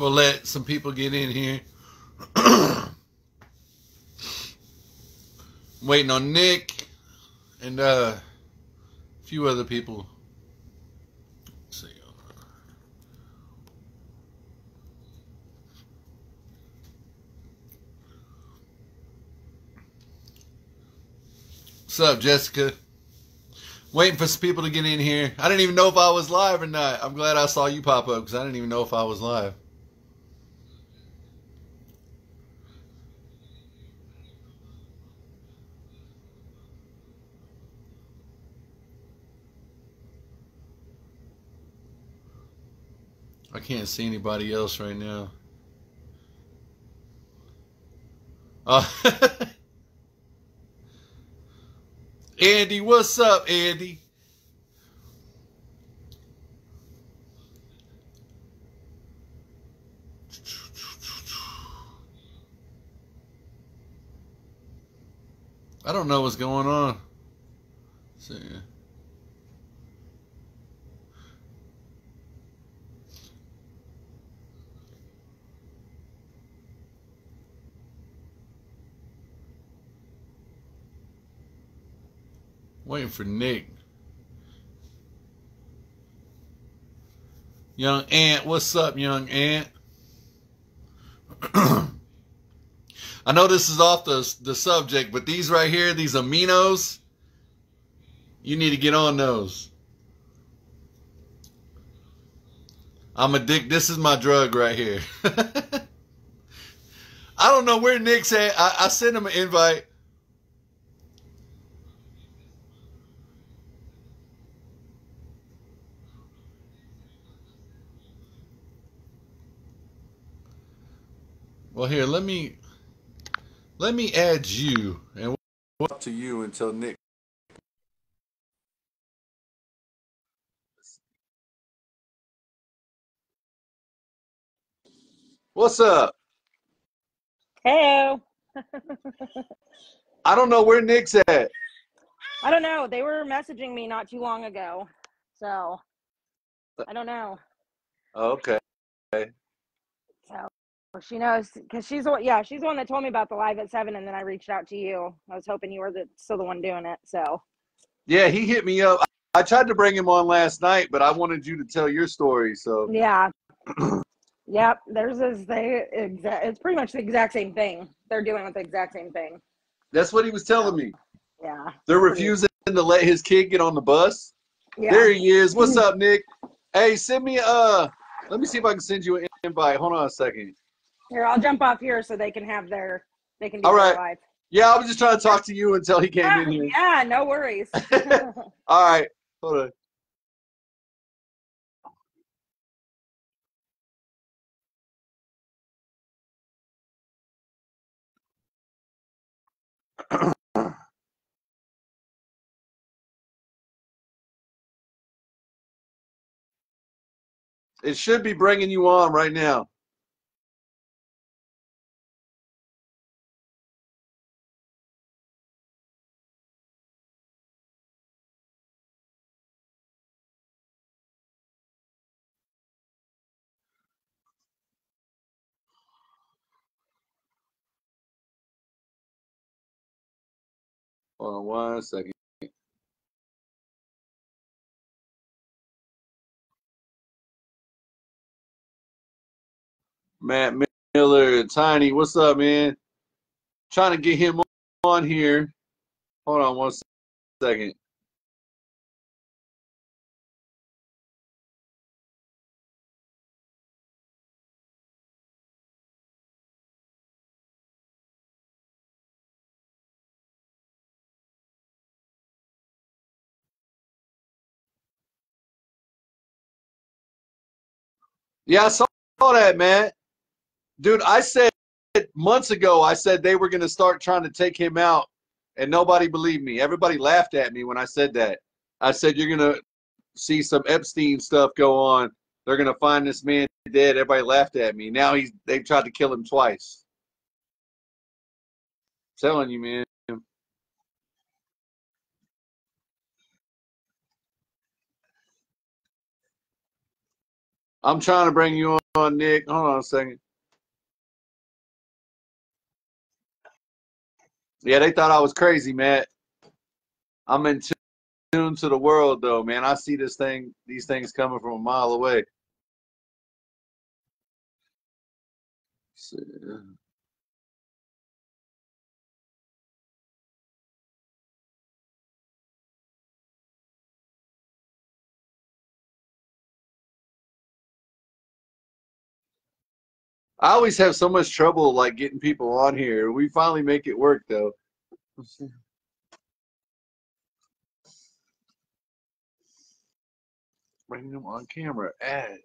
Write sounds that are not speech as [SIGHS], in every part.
We'll let some people get in here. [COUGHS] waiting on Nick and uh, a few other people. What's up, Jessica? Waiting for some people to get in here. I didn't even know if I was live or not. I'm glad I saw you pop up because I didn't even know if I was live. Can't see anybody else right now. Uh, [LAUGHS] Andy, what's up, Andy? I don't know what's going on. Let's. Waiting for Nick. Young Ant, what's up, young Ant? [CLEARS THROAT] I know this is off the, the subject, but these right here, these aminos, you need to get on those. I'm addicted. This is my drug right here. [LAUGHS] I don't know where Nick's at. I, I sent him an invite. Well, here, let me let me add you, and we'll up to you until Nick. What's up? Hello. I don't know where Nick's at. I don't know. They were messaging me not too long ago. So I don't know. Okay. She knows because she's the yeah, she's the one that told me about the live at seven and then I reached out to you. I was hoping you were the, still the one doing it. So Yeah, he hit me up. I tried to bring him on last night, but I wanted you to tell your story. So yeah. [CLEARS THROAT] yep. There's is they exact it's pretty much the exact same thing. They're doing with the exact same thing. that's what he was telling me. Yeah. They're refusing to let his kid get on the bus. Yeah. There he is. What's [LAUGHS] up, Nick? Hey, send me uh let me see if I can send you an invite. Hold on a second. Here, I'll jump off here so they can have their they can do All their live. Yeah, I was just trying to talk to you until he came Yeah, in here. yeah, no worries. [LAUGHS] All right. Hold on. It should be bringing you on right now. Hold on one second. Matt Miller, Tiny, what's up, man? Trying to get him on here. Hold on one second. Yeah, I saw that, man. Dude, I said months ago, I said they were going to start trying to take him out, and nobody believed me. Everybody laughed at me when I said that. I said, You're going to see some Epstein stuff go on. They're going to find this man dead. Everybody laughed at me. Now he's they've tried to kill him twice. telling you, man. I'm trying to bring you on, Nick? Hold on a second. Yeah, they thought I was crazy, Matt. I'm in tune to the world, though, man. I see this thing, these things coming from a mile away. I always have so much trouble like getting people on here. We finally make it work though. Bring them on camera. Add.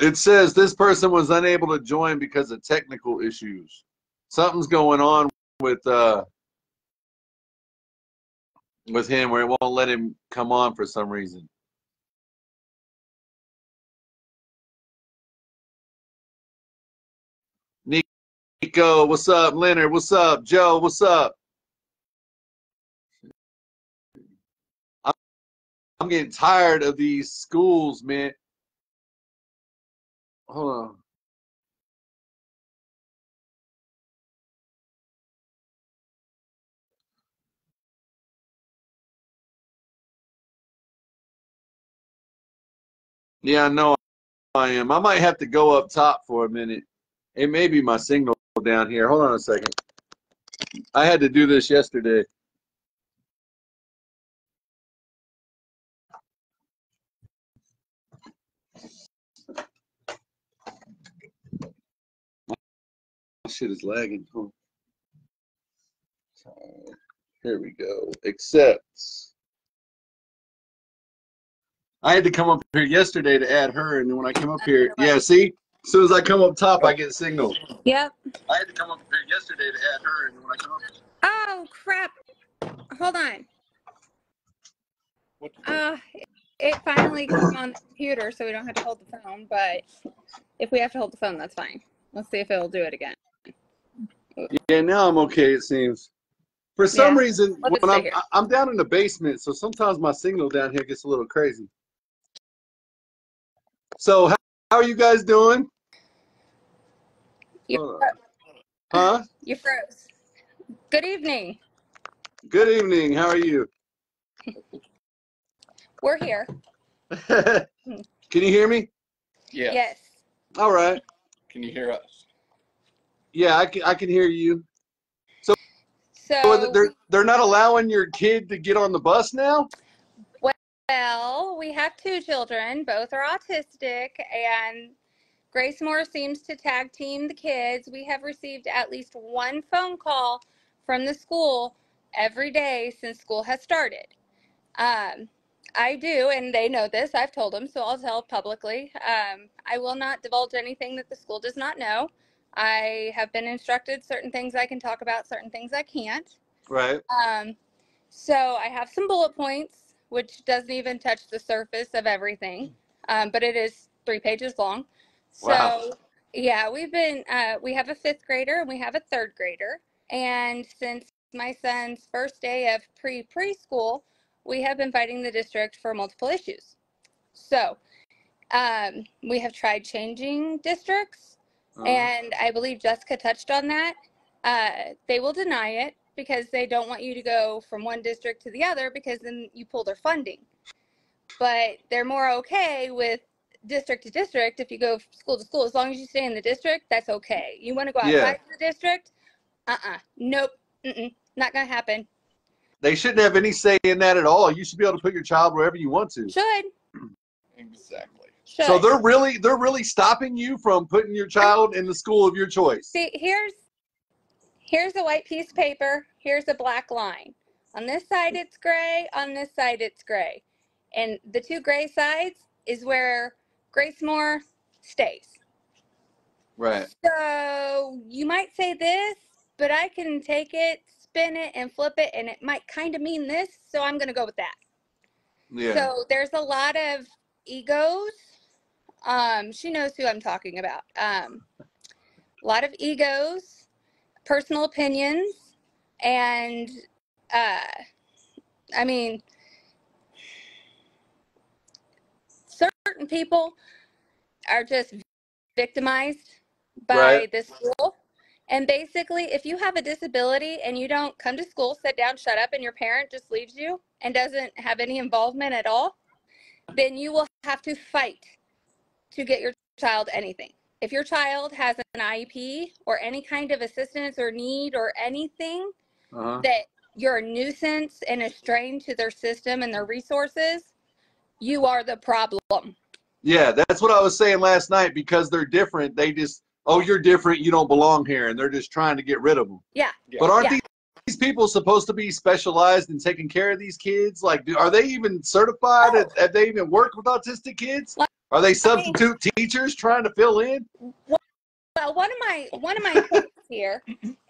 It says this person was unable to join because of technical issues. Something's going on with uh with him where it won't let him come on for some reason. Nico, what's up? Leonard, what's up? Joe, what's up? I'm, getting tired of these schools, man. Hold on. Yeah, I know I am. I might have to go up top for a minute. It may be my signal down here. Hold on a second. I had to do this yesterday. Shit is lagging. Here we go. Accepts. I had to come up here yesterday to add her, and then when I came up here, yeah, see? As soon as I come up top, I get signal. Yep. I had to come up here yesterday to add her, and when I come up. Oh crap! Hold on. What Uh, it finally came on the computer, so we don't have to hold the phone. But if we have to hold the phone, that's fine. Let's see if it'll do it again. Yeah, now I'm okay. It seems. For some Yeah. reason, Let us when I'm here. I- I'm down in the basement, so sometimes my signal down here gets a little crazy. So how, how are you guys doing? You, Hold uh, on. Huh? you froze. Good evening. Good evening. How are you? We're here. [LAUGHS] Can you hear me? Yes. Yes. All right. Can you hear us? Yeah, I can. I can hear you. So So they're they're not allowing your kid to get on the bus now. Well, we have two children. Both are autistic, and Gracemor seems to tag team the kids. We have received at least one phone call from the school every day since school has started. Um, I do, and they know this. I've told them, so I'll tell publicly. Um, I will not divulge anything that the school does not know. I have been instructed certain things I can talk about, certain things I can't. Right. Um, so I have some bullet points, which doesn't even touch the surface of everything, um, but it is three pages long. So Wow. yeah, we've been uh, we have a fifth grader and we have a third grader, and since my son's first day of pre preschool, we have been fighting the district for multiple issues. So um, we have tried changing districts. Uh, And I believe Jessica touched on that. Uh, they will deny it because they don't want you to go from one district to the other because then you pull their funding. But they're more okay with district to district if you go school to school. As long as you stay in the district, that's okay. You want to go outside Yeah. the district? Uh uh Nope. Mm-mm. Not going to happen. they shouldn't have any say in that at all. You should be able to put your child wherever you want to. Should. [CLEARS THROAT] Exactly. Should. So they're really they're really stopping you from putting your child in the school of your choice. See, here's here's a white piece of paper. Here's a black line. On this side it's gray. On this side it's gray. And the two gray sides is where Gracemor stays. Right. So you might say this, but I can take it, spin it, and flip it, and it might kind of mean this. So I'm gonna go with that. Yeah. So there's a lot of egos. Um, she knows who I'm talking about. Um, a lot of egos, personal opinions, and uh, I mean, certain people are just victimized by Right. this school. And basically, if you have a disability and you don't come to school, sit down, shut up, and your parent just leaves you and doesn't have any involvement at all, then you will have to fight to get your child anything. If your child has an IEP or any kind of assistance or need or anything Uh-huh. that you're a nuisance and a strain to their system and their resources, you are the problem. Yeah, that's what I was saying last night. Because they're different, they just, oh, you're different, you don't belong here, and they're just trying to get rid of them. Yeah. Yeah. But aren't Yeah. these, these people supposed to be specialized in taking care of these kids? Like, do, are they even certified? Oh. Have, have they even worked with autistic kids? Well, Are they substitute teachers trying to fill in? Well, one of my one of my [LAUGHS] points here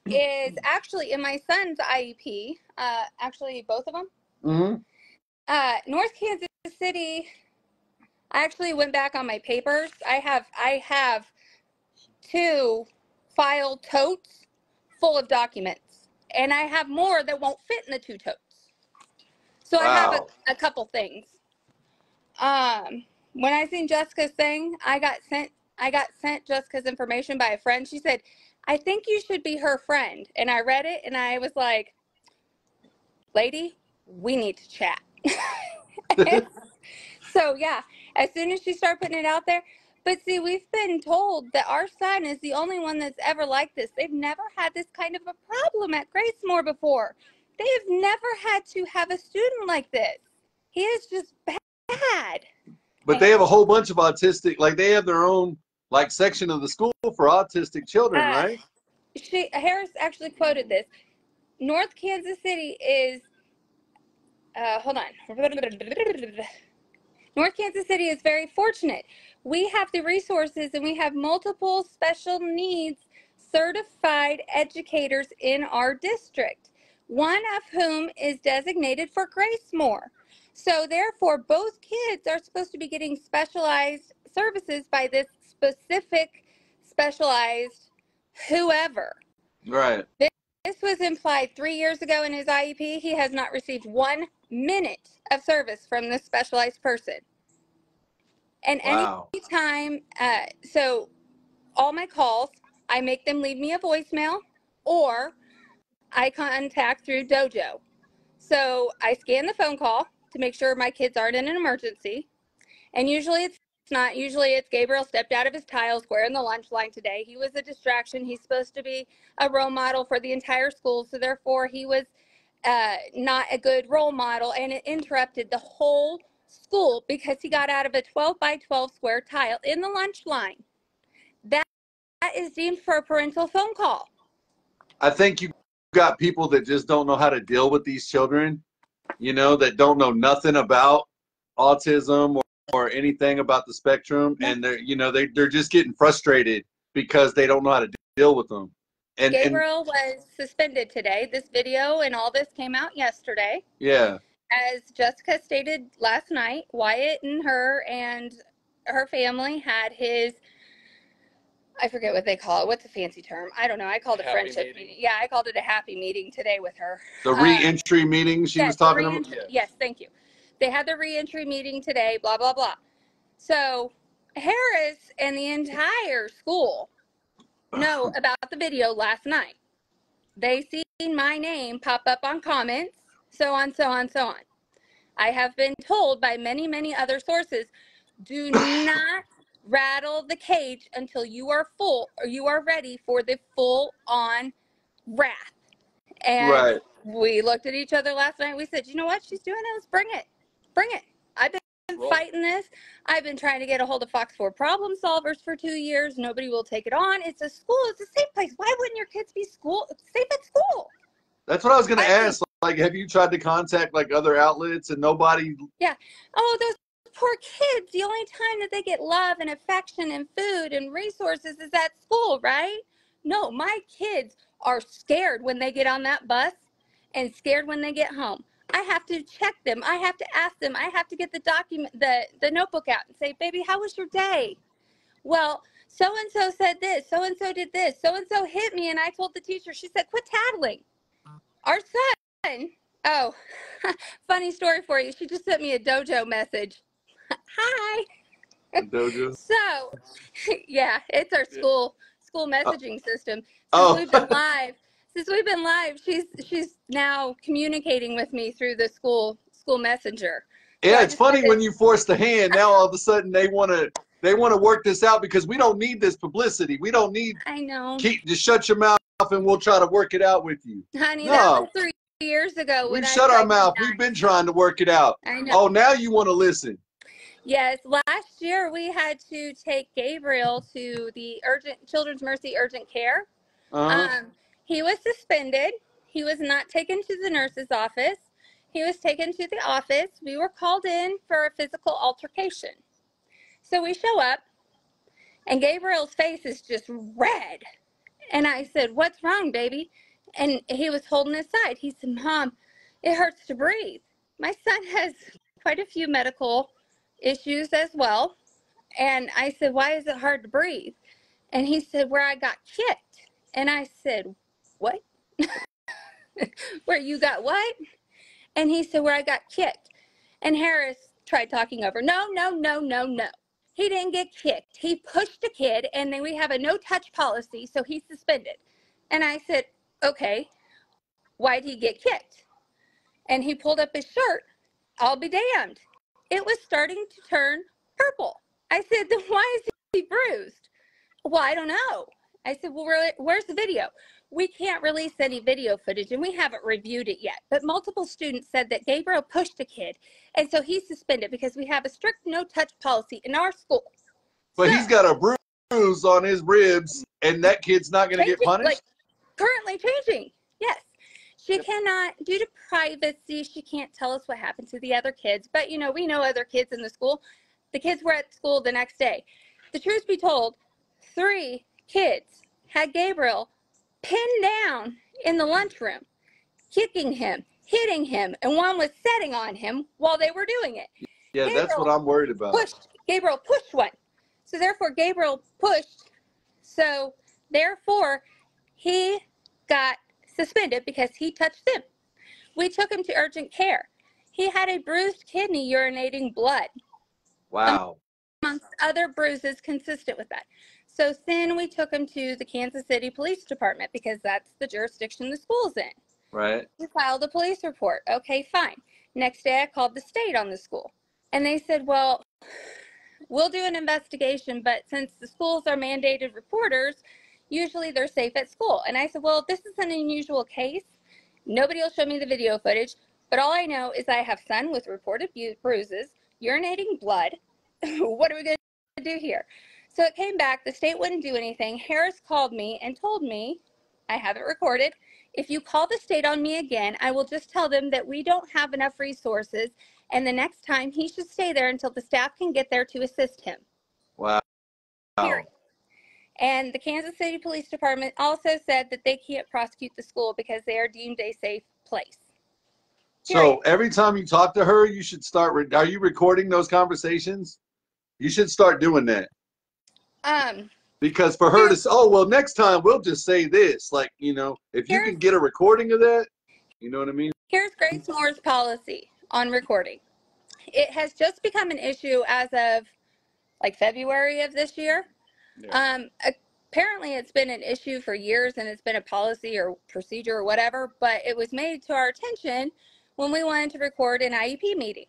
is actually in my son's IEP. Uh, actually, both of them. Mm-hmm. Uh, North Kansas City. I actually went back on my papers. I have I have two file totes full of documents, and I have more that won't fit in the two totes. So I have a, a couple things. Um, when I seen Jessica's thing, I got sent I got sent Jessica's information by a friend. She said, "I think you should be her friend," and I read it, and I was like, "Lady, we need to chat." [LAUGHS] [LAUGHS] so yeah, as soon as she started putting it out there, but see, we've been told that our son is the only one that's ever like this. They've never had this kind of a problem at Gracemor before. They have never had to have a student like this. He is just bad. But they have a whole bunch of autistic, like they have their own like section of the school for autistic children, Uh, right? She Harris actually quoted this. North Kansas City is uh, hold on. North Kansas City is very fortunate. We have the resources and we have multiple special needs certified educators in our district, one of whom is designated for Grace Gracemor. So, therefore, both kids are supposed to be getting specialized services by this specific specialized whoever. Right. This was implied three years ago in his IEP. He has not received one minute of service from this specialized person. And Wow. anytime, uh, so all my calls, I make them leave me a voicemail or I contact through Dojo. So I scan the phone call to make sure my kids aren't in an emergency. And usually it's not. Usually it's Gabriel stepped out of his tile square in the lunch line today. He was a distraction. He's supposed to be a role model for the entire school. So therefore he was uh, not a good role model and it interrupted the whole school because he got out of a 12 by 12 square tile in the lunch line. That, that is deemed for a parental phone call. I think you got people that just don't know how to deal with these children, you know, that don't know nothing about autism or, or anything about the spectrum. And they're, you know, they, they're just getting frustrated because they don't know how to deal with them. And, and Gabriel was suspended today. This video and all this came out yesterday. yeah, As Jessica stated last night, Wyatt and her and her family had his I forget what they call it. What's a fancy term? I don't know. I called it a Happy friendship meeting. meeting. Yeah, I called it a happy meeting today with her. the Uh, reentry meeting she yes, was talking about. Yes. Yes, thank you. They had the reentry meeting today, blah, blah, blah. So Harris and the entire school know [CLEARS THROAT] about the video last night. They seen my name pop up on comments, so on, so on, so on. I have been told by many, many other sources, do [CLEARS THROAT] not rattle the cage until you are full or you are ready for the full on wrath. And Right. we looked at each other last night. We said, you know what? She's doing it. Let's bring it. Bring it. I've been Roll. fighting this. I've been trying to get a hold of Fox 4 problem solvers for two years. Nobody will take it on. It's a school. It's a safe place. Why wouldn't your kids be school safe at school? That's what I was going to ask. Like, have you tried to contact like other outlets and nobody? Yeah. Oh, those poor kids. The only time that they get love and affection and food and resources is at school, right? No, my kids are scared when they get on that bus and scared when they get home. I have to check them. I have to ask them. I have to get the document, the, the notebook out and say, baby, how was your day? Well, so and so said this, so and so did this, so and so hit me, and I told the teacher, she said, quit tattling. Our son, oh, [LAUGHS] funny story for you. She just sent me a dojo message. Hi. Dojo. [LAUGHS] So, [LAUGHS] yeah, it's our school school uh, messaging system. Oh. Since Oh. we've been [LAUGHS] live, since we've been live, she's she's now communicating with me through the school school messenger. Yeah, I it's funny when you force the hand. Now all of a sudden they want to they want to work this out because we don't need this publicity. We don't need I know, keep just shut your mouth and we'll try to work it out with you. honey. No. That was three years ago. I shut our mouth. We've been trying to work it out. I know. Oh, now you want to listen. Yes, last year we had to take Gabriel to the urgent Children's Mercy urgent care. Uh-huh. Um, he was suspended. He was not taken to the nurse's office. He was taken to the office. We were called in for a physical altercation. So we show up, and Gabriel's face is just red. And I said, What's wrong, baby? And he was holding his side. He said, Mom, it hurts to breathe. My son has quite a few medical issues as well. And I said, Why is it hard to breathe? And he said, Where I got kicked. And I said, What? [LAUGHS] Where you got what? And he said, Where I got kicked. And Harris tried talking over. No, no, no, no, no. He didn't get kicked. He pushed a kid, and then we have a no touch policy, so he's suspended. And I said, Okay, why'd he get kicked? And he pulled up his shirt. I'll be damned. It was starting to turn purple. I said, Then why is he bruised? Well, I don't know. I said, Well, where, where's the video? We can't release any video footage and we haven't reviewed it yet. But multiple students said that Gabriel pushed a kid. And so he's suspended because we have a strict no touch policy in our school. But So- he's got a bruise on his ribs, and that kid's not going to get punished. Like currently changing. Yes. She cannot, due to privacy, she can't tell us what happened to the other kids. But, you know, we know other kids in the school. The kids were at school the next day. The truth be told, three kids had Gabriel pinned down in the lunchroom, kicking him, hitting him, and one was setting on him while they were doing it yeah, that's what I'm worried about. pushed Gabriel pushed one. So therefore Gabriel pushed. So therefore he got suspended because he touched him. We took him to urgent care. He had a bruised kidney urinating blood, Wow. amongst other bruises consistent with that. So then we took him to the Kansas City Police Department because that's the jurisdiction the school's in. Right. We filed a police report. Okay, fine. Next day, I called the state on the school. And they said, well, [SIGHS] we'll do an investigation, but since the schools are mandated reporters, usually they're safe at school. And I said, well, this is an unusual case. Nobody will show me the video footage, but all I know is I have son with reported bu- bruises, urinating blood. [LAUGHS] what are we going to do here? So it came back. The state wouldn't do anything. Harris called me and told me, I have it recorded. If you call the state on me again, I will just tell them that we don't have enough resources, and the next time he should stay there until the staff can get there to assist him. Wow. Period. And the Kansas City Police Department also said that they can't prosecute the school because they are deemed a safe place. So every time you talk to her, you should start. Re- are you recording those conversations? You should start doing that Um, because for her to say, "Oh well, next time we'll just say this," like you know, if you can get a recording of that, you know what I mean? Here's Gracemor's policy on recording. It has just become an issue as of like February of this year. Yeah. Um, apparently, it's been an issue for years and it's been a policy or procedure or whatever, but it was made to our attention when we wanted to record an IEP meeting.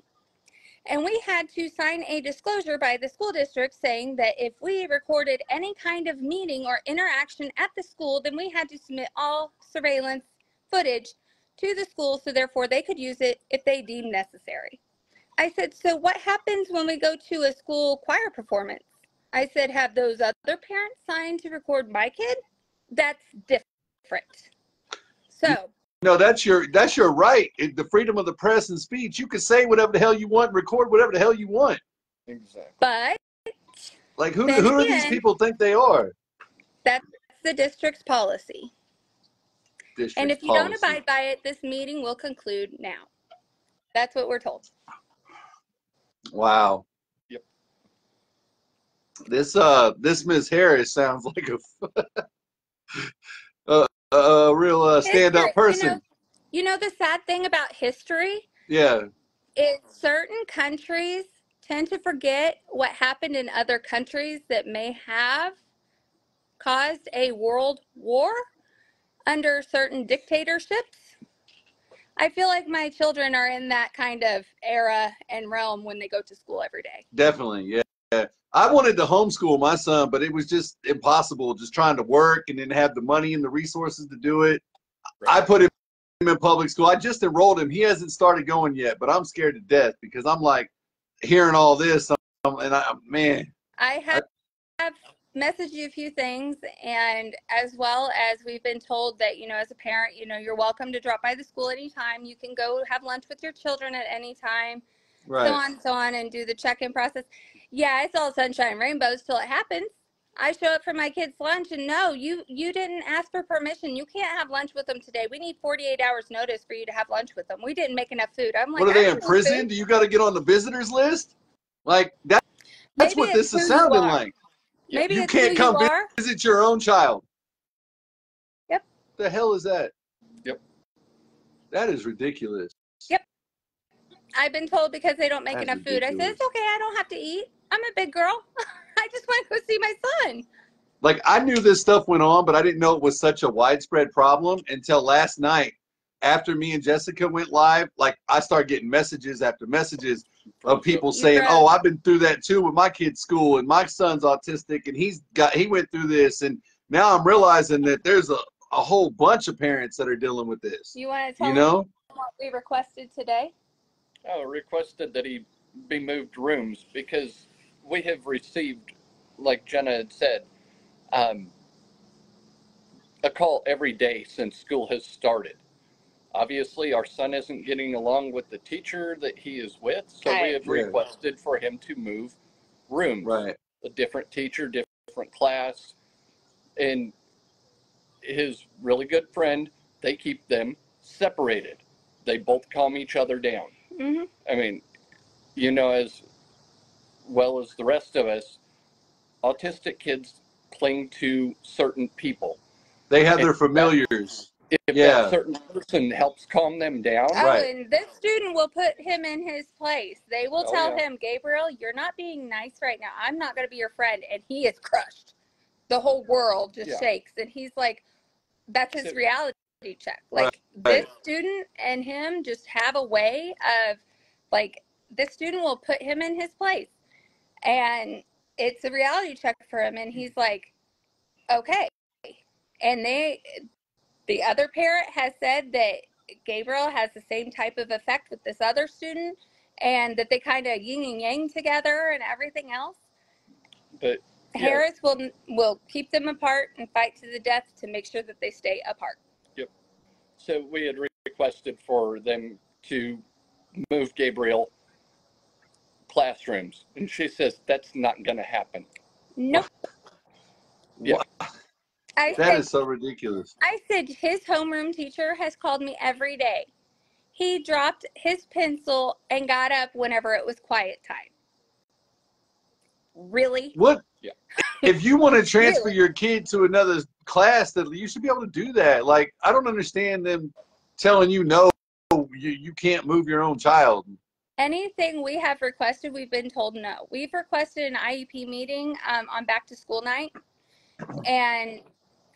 And we had to sign a disclosure by the school district saying that if we recorded any kind of meeting or interaction at the school, then we had to submit all surveillance footage to the school so therefore they could use it if they deemed necessary. I said, So what happens when we go to a school choir performance? I said, Have those other parents signed to record my kid? That's different. So, No, that's your that's your right. The freedom of the press and speech. You can say whatever the hell you want, record whatever the hell you want. Exactly. but Like who Then who do these people think they are? that's the district's policy. District And if you don't abide by it, this meeting will conclude now. That's what we're told. Wow. This uh this Miss Harris sounds like a [LAUGHS] a, a real uh, stand up person. You know, you know the sad thing about history yeah. is certain countries tend to forget what happened in other countries that may have caused a world war under certain dictatorships. I feel like my children are in that kind of era and realm when they go to school every day. Definitely, yeah. Yeah. I wanted to homeschool my son, but it was just impossible. Just trying to work and then have the money and the resources to do it. I put him in public school. I just enrolled him. He hasn't started going yet, but I'm scared to death because I'm like hearing all this, um, and I, man, I have, I have messaged you a few things, and as well as we've been told that, you know, as a parent, you know, you're welcome to drop by the school anytime. You can go have lunch with your children at any time, right? so on, and so on, and do the check in process. Yeah, it's all sunshine and rainbows till it happens. I show up for my kids' lunch, and no, you you didn't ask for permission. You can't have lunch with them today. We need 48 hours notice for you to have lunch with them. We didn't make enough food. I'm like, what are they in prison? food." Do you got to get on the visitors list? Like that? That's Maybe what this it's is who you sounding are. like. Maybe You can't come you. Visit your own child. Yep. The hell is that? Yep. That is ridiculous. Yep. I've been told because they don't make That's enough food. I said, it's okay. I don't have to eat. I'm a big girl. [LAUGHS] I just want to go see my son. like I knew this stuff went on, but I didn't know it was such a widespread problem until last night. After me and Jessica went live, like I started getting messages after messages of people saying, froze. "Oh, I've been through that too with my kid's school, and my son's autistic, and he's got he went through this, and now I'm realizing that there's a, a whole bunch of parents that are dealing with this. You want to tell You know? what we requested today? Oh, requested that he be moved rooms because we have received, like Jenna had said, um, a call every day since school has started. Obviously, our son isn't getting along with the teacher that he is with, so Right. we have Yeah. requested for him to move rooms. Right. A different teacher, different class, and his really good friend, they keep them separated. They both calm each other down. hmm I mean, you know, as well as the rest of us, autistic kids cling to certain people. They have their And- familiars. If Yeah. that certain person helps calm them down, Oh, Right. and this student will put him in his place. They will Oh, tell yeah. him, Gabriel, you're not being nice right now. I'm not going to be your friend. And he is crushed. The whole world just Yeah. shakes. And he's like, that's his reality check. Like, Right. this student and him just have a way of, like, this student will put him in his place. And it's a reality check for him. And he's like, okay. And they, the other parent has said that Gabriel has the same type of effect with this other student and that they kind of yin and yang together and everything else. but Yeah. Harris will will keep them apart and fight to the death to make sure that they stay apart. Yep. So we had requested for them to move Gabriel classrooms, and she says that's not going to happen. Nope. Yeah. I That said is so ridiculous. I said his homeroom teacher has called me every day. He dropped his pencil and got up whenever it was quiet time. Really? What? Yeah. [LAUGHS] If you want to transfer Really? your kid to another class, that you should be able to do that. Like, I don't understand them telling you no, you, you can't move your own child. Anything we have requested, we've been told no. We've requested an IEP meeting um, on back to school night, and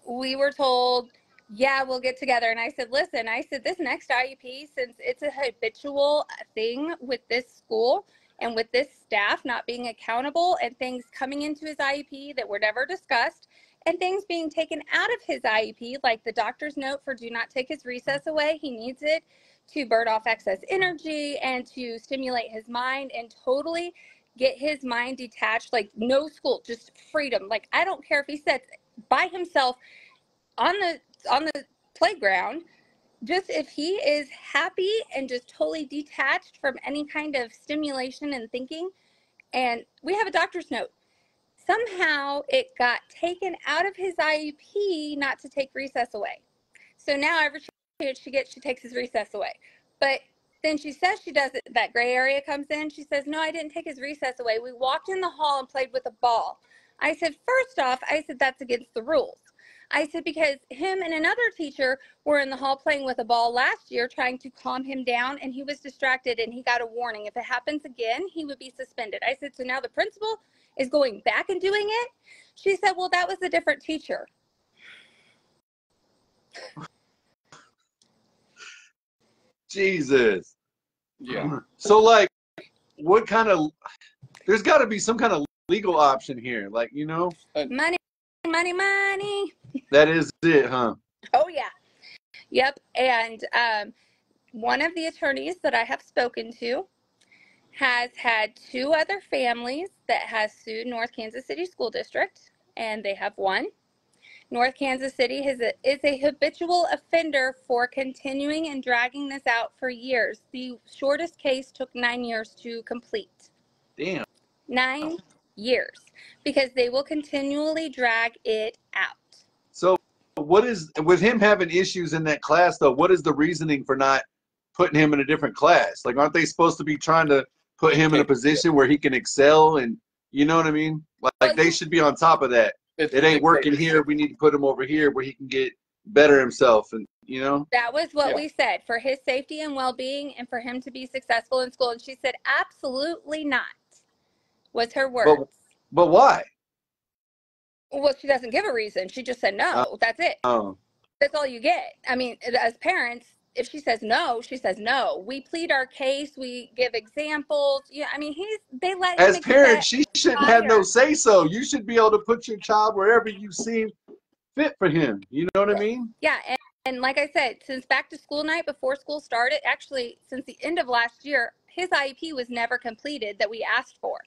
we were told, yeah, we'll get together. And I said, listen, I said, this next IEP, since it's a habitual thing with this school and with this staff not being accountable and things coming into his IEP that were never discussed and things being taken out of his IEP, like the doctor's note for do not take his recess away, he needs it to burn off excess energy and to stimulate his mind and totally get his mind detached like no school just freedom. Like i don't care if he sits by himself on the on the playground just if he is happy and just totally detached from any kind of stimulation and thinking. And we have a doctor's note. Somehow it got taken out of his iep not to take recess away. So now every chance she gets she takes his recess away but then she says she does it that gray area comes in she says no i didn't take his recess away we walked in the hall and played with a ball i said first off i said that's against the rules I said, because him and another teacher were in the hall playing with a ball last year, trying to calm him down, and he was distracted and he got a warning. If it happens again, he would be suspended. I said, so now the principal is going back and doing it? She said, well, that was a different teacher. Jesus. Yeah. So like, what kind of? There's got to be some kind of legal option here. Like you know, Money, money, money. that is it, huh? Oh yeah. Yep. And um, one of the attorneys that I have spoken to has had two other families that has sued North Kansas City School District, and they have won. North Kansas City is a, is a habitual offender for continuing and dragging this out for years. The shortest case took nine years to complete. Damn. Nine years. Because they will continually drag it out. So what is with him having issues in that class though? What is the reasoning for not putting him in a different class? Like, aren't they supposed to be trying to put him in a position where he can excel and you know what I mean? Like, like they should be on top of that. It's It ain't working here. We need to put him over here where he can get better himself and you know. That was what Yeah. we said for his safety and well being and for him to be successful in school. And she said, absolutely not, was her words. But why? well, she doesn't give a reason. She just said no. Oh. that's it. Oh, That's all you get. I mean, as parents, if she says no, she says no. We plead our case. We give examples. Yeah, I mean, he's they let him as parents, she shouldn't have no say so. You should be able to put your child wherever you seem fit for him. You know what I mean? Yeah, and, and like I said, since back to school night before school started, actually since the end of last year, his IEP was never completed that we asked for.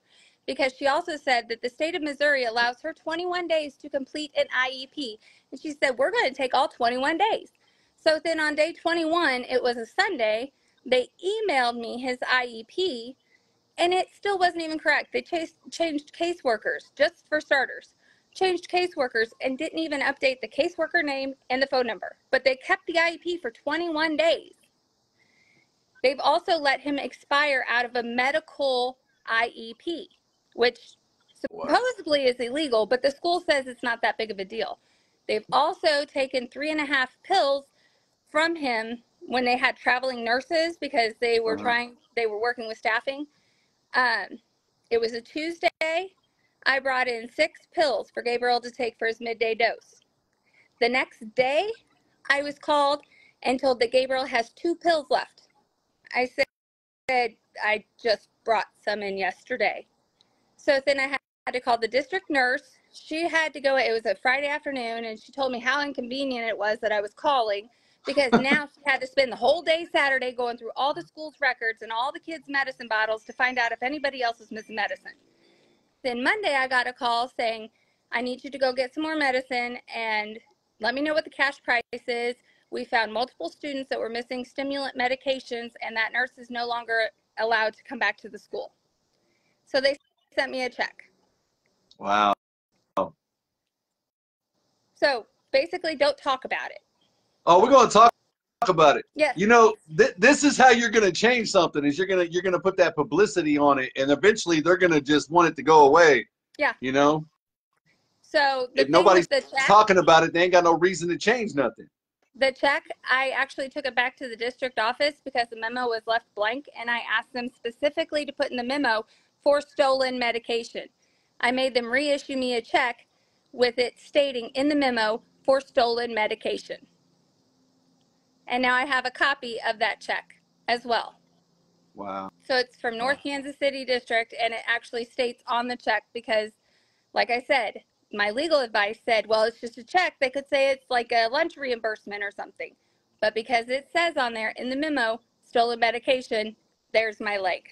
Because she also said that the state of Missouri allows her 21 days to complete an IEP. And she said, We're going to take all 21 days. So then on day 21, it was a Sunday, they emailed me his IEP, and it still wasn't even correct. They chased, changed caseworkers, just for starters changed caseworkers and didn't even update the caseworker name and the phone number. But they kept the IEP for 21 days. They've also let him expire out of a medical IEP, which supposedly is illegal, but the school says it's not that big of a deal. They've also taken three and a half pills from him when they had traveling nurses because they were Uh-huh. trying, they were working with staffing. Um, it was a Tuesday. I brought in six pills for Gabriel to take for his midday dose. The next day, I was called and told that Gabriel has two pills left. I said, said I just brought some in yesterday. So then I had to call the district nurse. She had to go, it was a Friday afternoon, and she told me how inconvenient it was that I was calling because now she had to spend the whole day Saturday going through all the school's records and all the kids' medicine bottles to find out if anybody else was missing medicine. Then Monday, I got a call saying, I need you to go get some more medicine and let me know what the cash price is. We found multiple students that were missing stimulant medications, and that nurse is no longer allowed to come back to the school. So they sent me a check. Wow. So basically, don't talk about it. Oh, we're gonna talk about it. Yeah. You know, th- this is how you're gonna change something. Is you're gonna you're gonna put that publicity on it, and eventually they're gonna just want it to go away. Yeah. You know, So the If nobody's the check, talking about it, they ain't got no reason to change nothing. the check, I actually took it back to the district office because the memo was left blank, and I asked them specifically to put in the memo for stolen medication. I made them reissue me a check with it stating in the memo for stolen medication. And now I have a copy of that check as well. Wow. So it's from North Kansas City District, and it actually states on the check because, like I said, my legal advice said, well, it's just a check. They could say it's like a lunch reimbursement or something. But because it says on there in the memo, stolen medication, there's my leg.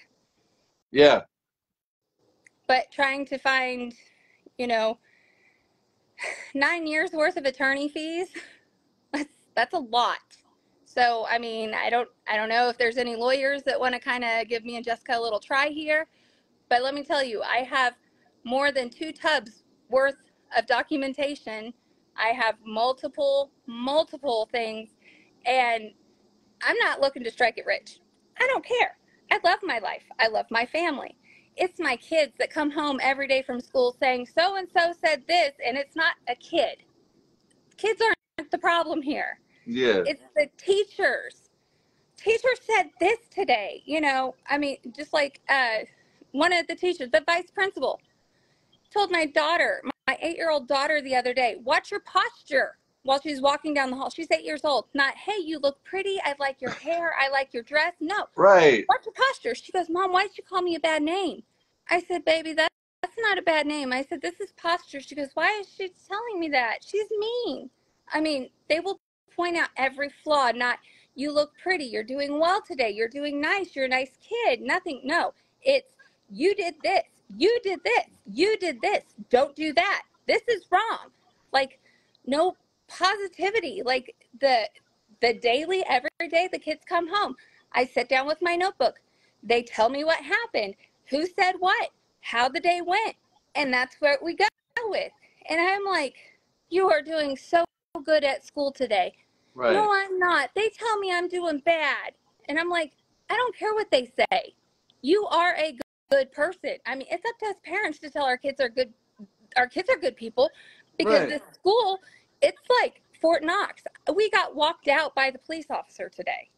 Yeah. But trying to find, you know, [SIGHS] nine years worth of attorney fees, [LAUGHS] that's, that's a lot. So, I mean, I don't, I don't know if there's any lawyers that want to kind of give me and Jessica a little try here, but let me tell you, I have more than two tubs worth of documentation. I have multiple, multiple things, and I'm not looking to strike it rich. I don't care. I love my life. I love my family. It's my kids that come home every day from school saying so and so said this, and it's not a kid. kids aren't the problem here. Yeah. It's the teachers. Teacher said this today. You know, I mean, just like uh, one of the teachers, the vice principal, told my daughter, my eight-year-old daughter, the other day, watch your posture while she's walking down the hall. She's eight years old. Not, hey, you look pretty. I like your hair. I like your dress. No, Right. watch your posture. She goes, Mom, why did you call me a bad name? I said, Baby, that, that's not a bad name. I said, This is posture. She goes, Why is she telling me that? She's mean. I mean, they will point out every flaw, not, you look pretty. You're doing well today. You're doing nice. You're a nice kid. Nothing. No, it's, you did this. You did this. You did this. Don't do that. This is wrong. Like, no positivity. Like, the, the daily, every day the kids come home. I sit down with my notebook. They tell me what happened, who said what, how the day went, and that's where we go with. And I'm like, you are doing so good at school today. Right. No, I'm not. They tell me I'm doing bad. And I'm like, I don't care what they say. You are a good, good person. I mean, it's up to us parents to tell our kids are good our kids are good people because Right. the school it's like Fort Knox. We got walked out by the police officer today.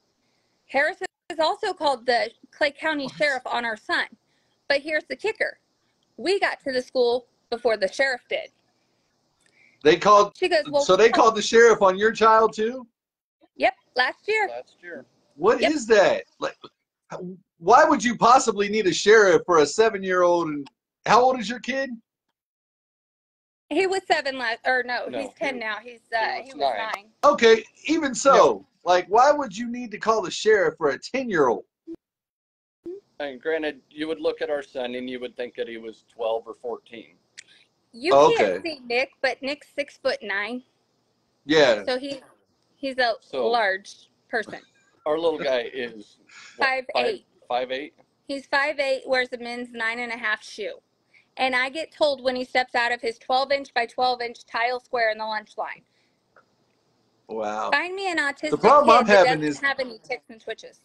Harris has also called the Clay County Sheriff on our son. But here's the kicker. We got to the school before the sheriff did. They called. She goes, Well so they called the sheriff on your child too. Yep, last year. Last year. What is Yep. that? Like, why would you possibly need a sheriff for a seven-year-old? And how old is your kid? He was seven last, or no, No, he's ten he- now. He's uh, he he was was nine. nine. Okay, even so, like, why would you need to call the sheriff for a ten-year-old? And granted, you would look at our son and you would think that he was 12 or 14. You Okay. can't see Nick, but Nick's six foot nine, Yeah. so he he's a So- large person. Our little guy is what, Five five, eight. five eight. He's five eight, wears a men's nine and a half shoe, and I get told when he steps out of his twelve inch by twelve inch tile square in the lunch line, Wow. find me an autistic problem I'm kid that doesn't is- have any ticks and twitches.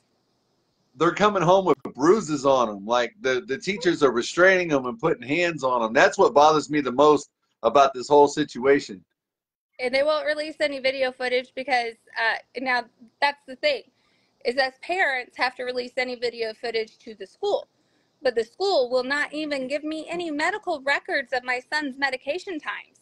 They're coming home with bruises on them. Like the the teachers are restraining them and putting hands on them. That's what bothers me the most about this whole situation. and they won't release any video footage because uh, now that's the thing is as parents have to release any video footage to the school but the school will not even give me any medical records of my son's medication times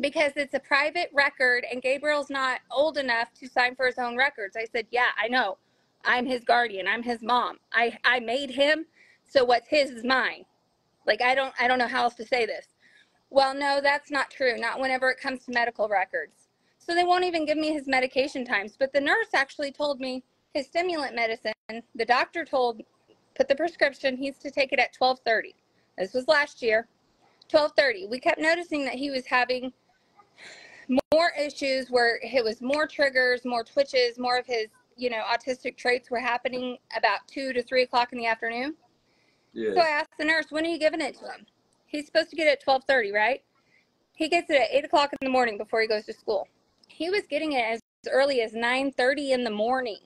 because it's a private record and gabriel's not old enough to sign for his own records i said yeah i know i'm his guardian i'm his mom i i made him so what's his is mine like i don't i don't know how else to say this well, no, that's not true. Not whenever it comes to medical records. So they won't even give me his medication times. But the nurse actually told me his stimulant medicine. The doctor told, put the prescription. He's to take it at 12:30. This was last year. 12:30. We kept noticing that he was having more issues where it was more triggers, more twitches, more of his, you know, autistic traits were happening about two to three o'clock in the afternoon. So I asked the nurse, when are you giving it to him? He's supposed to get it at twelve thirty, right? He gets it at eight o'clock in the morning before he goes to school. He was getting it as early as nine thirty in the morning.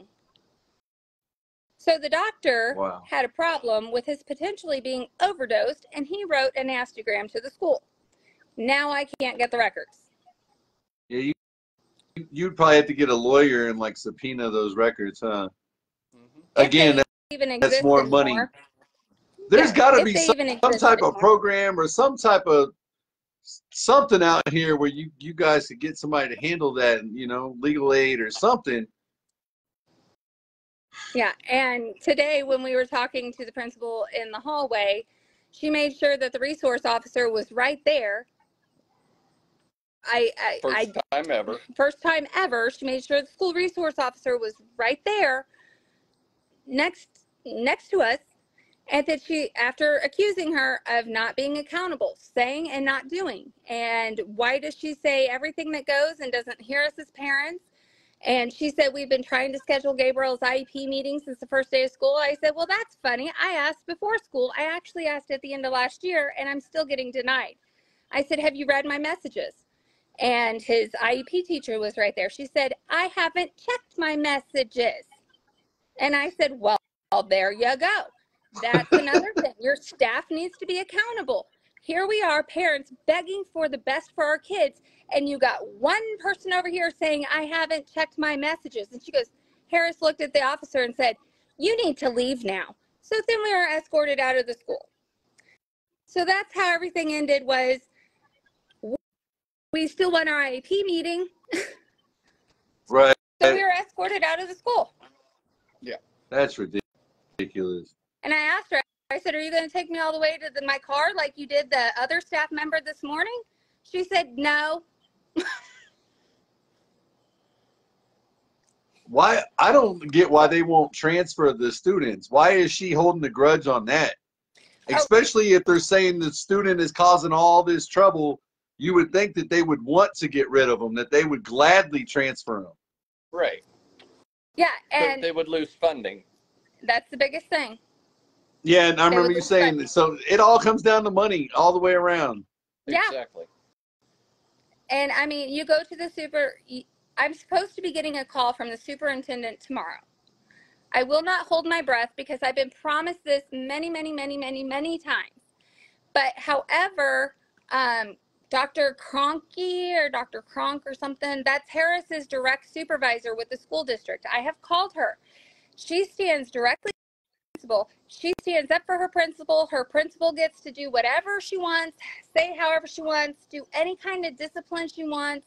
So the doctor Wow. had a problem with his potentially being overdosed, and he wrote an nastygram to the school. Now I can't get the records. Yeah. You, you'd probably have to get a lawyer and like subpoena those records, huh? hmm Again, even that's more money. anymore. There's Yeah, got to be some, some type of program or some type of something out here where you you guys could get somebody to handle that, you know, legal aid or something. Yeah, and today when we were talking to the principal in the hallway, she made sure that the resource officer was right there. I, I, First I time ever. first time ever, she made sure the school resource officer was right there, next next to us, and that she, after accusing her of not being accountable, saying and not doing, and why does she say everything that goes and doesn't hear us as parents? And she said, We've been trying to schedule Gabriel's IEP meeting since the first day of school. I said, Well, that's funny. I asked before school. I actually asked at the end of last year, and I'm still getting denied. I said, Have you read my messages? And his IEP teacher was right there. She said, I haven't checked my messages. And I said, Well, there you go. That's another [LAUGHS] thing. Your staff needs to be accountable. here we are, parents begging for the best for our kids, and you got one person over here saying, I haven't checked my messages. And she goes, Harris looked at the officer and said, You need to leave now. So then we were escorted out of the school. So that's how everything ended was we still won our IEP meeting. Right. So we were escorted out of the school. Yeah. That's ridiculous. And I asked her, I said, Are you going to take me all the way to the, my car like you did the other staff member this morning? She said, No. Why? I don't get why they won't transfer the students. Why is she holding the grudge on that? Oh. Especially if they're saying the student is causing all this trouble, you would think that they would want to get rid of them, that they would gladly transfer them. Right. Yeah. But And they would lose funding. that's the biggest thing. Yeah, and I They remember you saying funding. that. So it all comes down to money all the way around. Yeah. Exactly. And I mean, you go to the super, I'm supposed to be getting a call from the superintendent tomorrow. I will not hold my breath because I've been promised this many, many, many, many, many times. But however, um, Dr. Cronky or Dr. Cronk or something, that's Harris's direct supervisor with the school district. I have called her. She stands directly principal. She stands up for her principal. Her principal gets to do whatever she wants, say however she wants, do any kind of discipline she wants,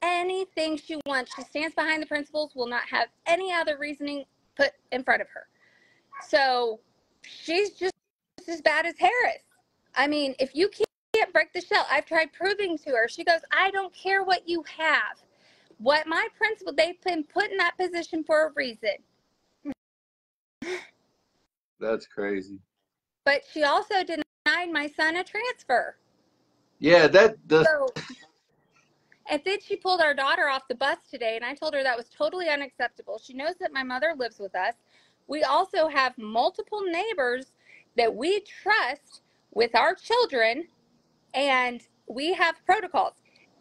anything she wants. She stands behind the principals, will not have any other reasoning put in front of her. So she's just as bad as Harris. I mean, if you can't break the shell, I've tried proving to her. She goes, I don't care what you have. What my principal, they've been put in that position for a reason. That's crazy. But she also denied my son a transfer. Yeah, that the So, and then she pulled our daughter off the bus today, and I told her that was totally unacceptable. She knows that my mother lives with us. We also have multiple neighbors that we trust with our children, and we have protocols.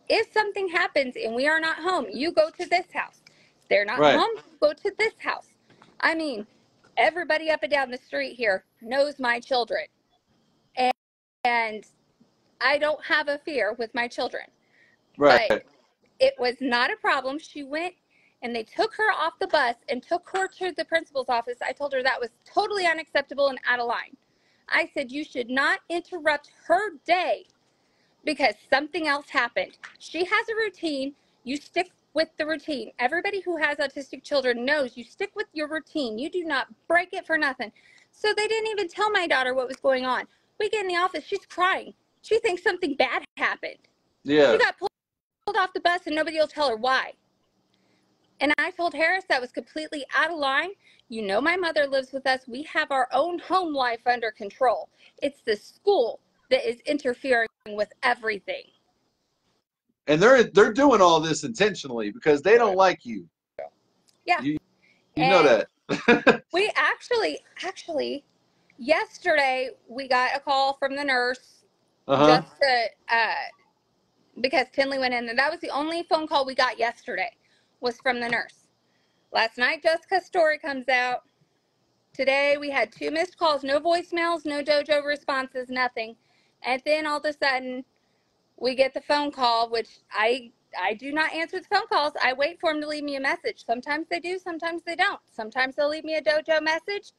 If something happens and we are not home, you go to this house. If they're not Right. home, go to this house. I mean, everybody up and down the street here knows my children. And, and I don't have a fear with my children. right. But it was not a problem. She went and they took her off the bus and took her to the principal's office. I told her that was totally unacceptable and out of line. I said, You should not interrupt her day because something else happened. She has a routine. You stick with the routine. Everybody who has autistic children knows you stick with your routine. You do not break it for nothing. So they didn't even tell my daughter what was going on. We get in the office, she's crying. She thinks something bad happened. Yeah. She got pulled pulled off the bus and nobody will tell her why. And I told Harris that was completely out of line. You know, my mother lives with us. We have our own home life under control. It's the school that is interfering with everything. And they're they're doing all this intentionally because they don't like you. Yeah. You, you know that. [LAUGHS] We actually, actually, yesterday we got a call from the nurse Uh-huh. just to, uh, because Tinley went in, and that was the only phone call we got yesterday was from the nurse. Last night, Jessica's story comes out. Today, we had two missed calls, no voicemails, no dojo responses, nothing. And then all of a sudden, we get the phone call, which I I do not answer the phone calls. I wait for them to leave me a message. Sometimes they do, sometimes they don't. Sometimes they'll leave me a dojo message.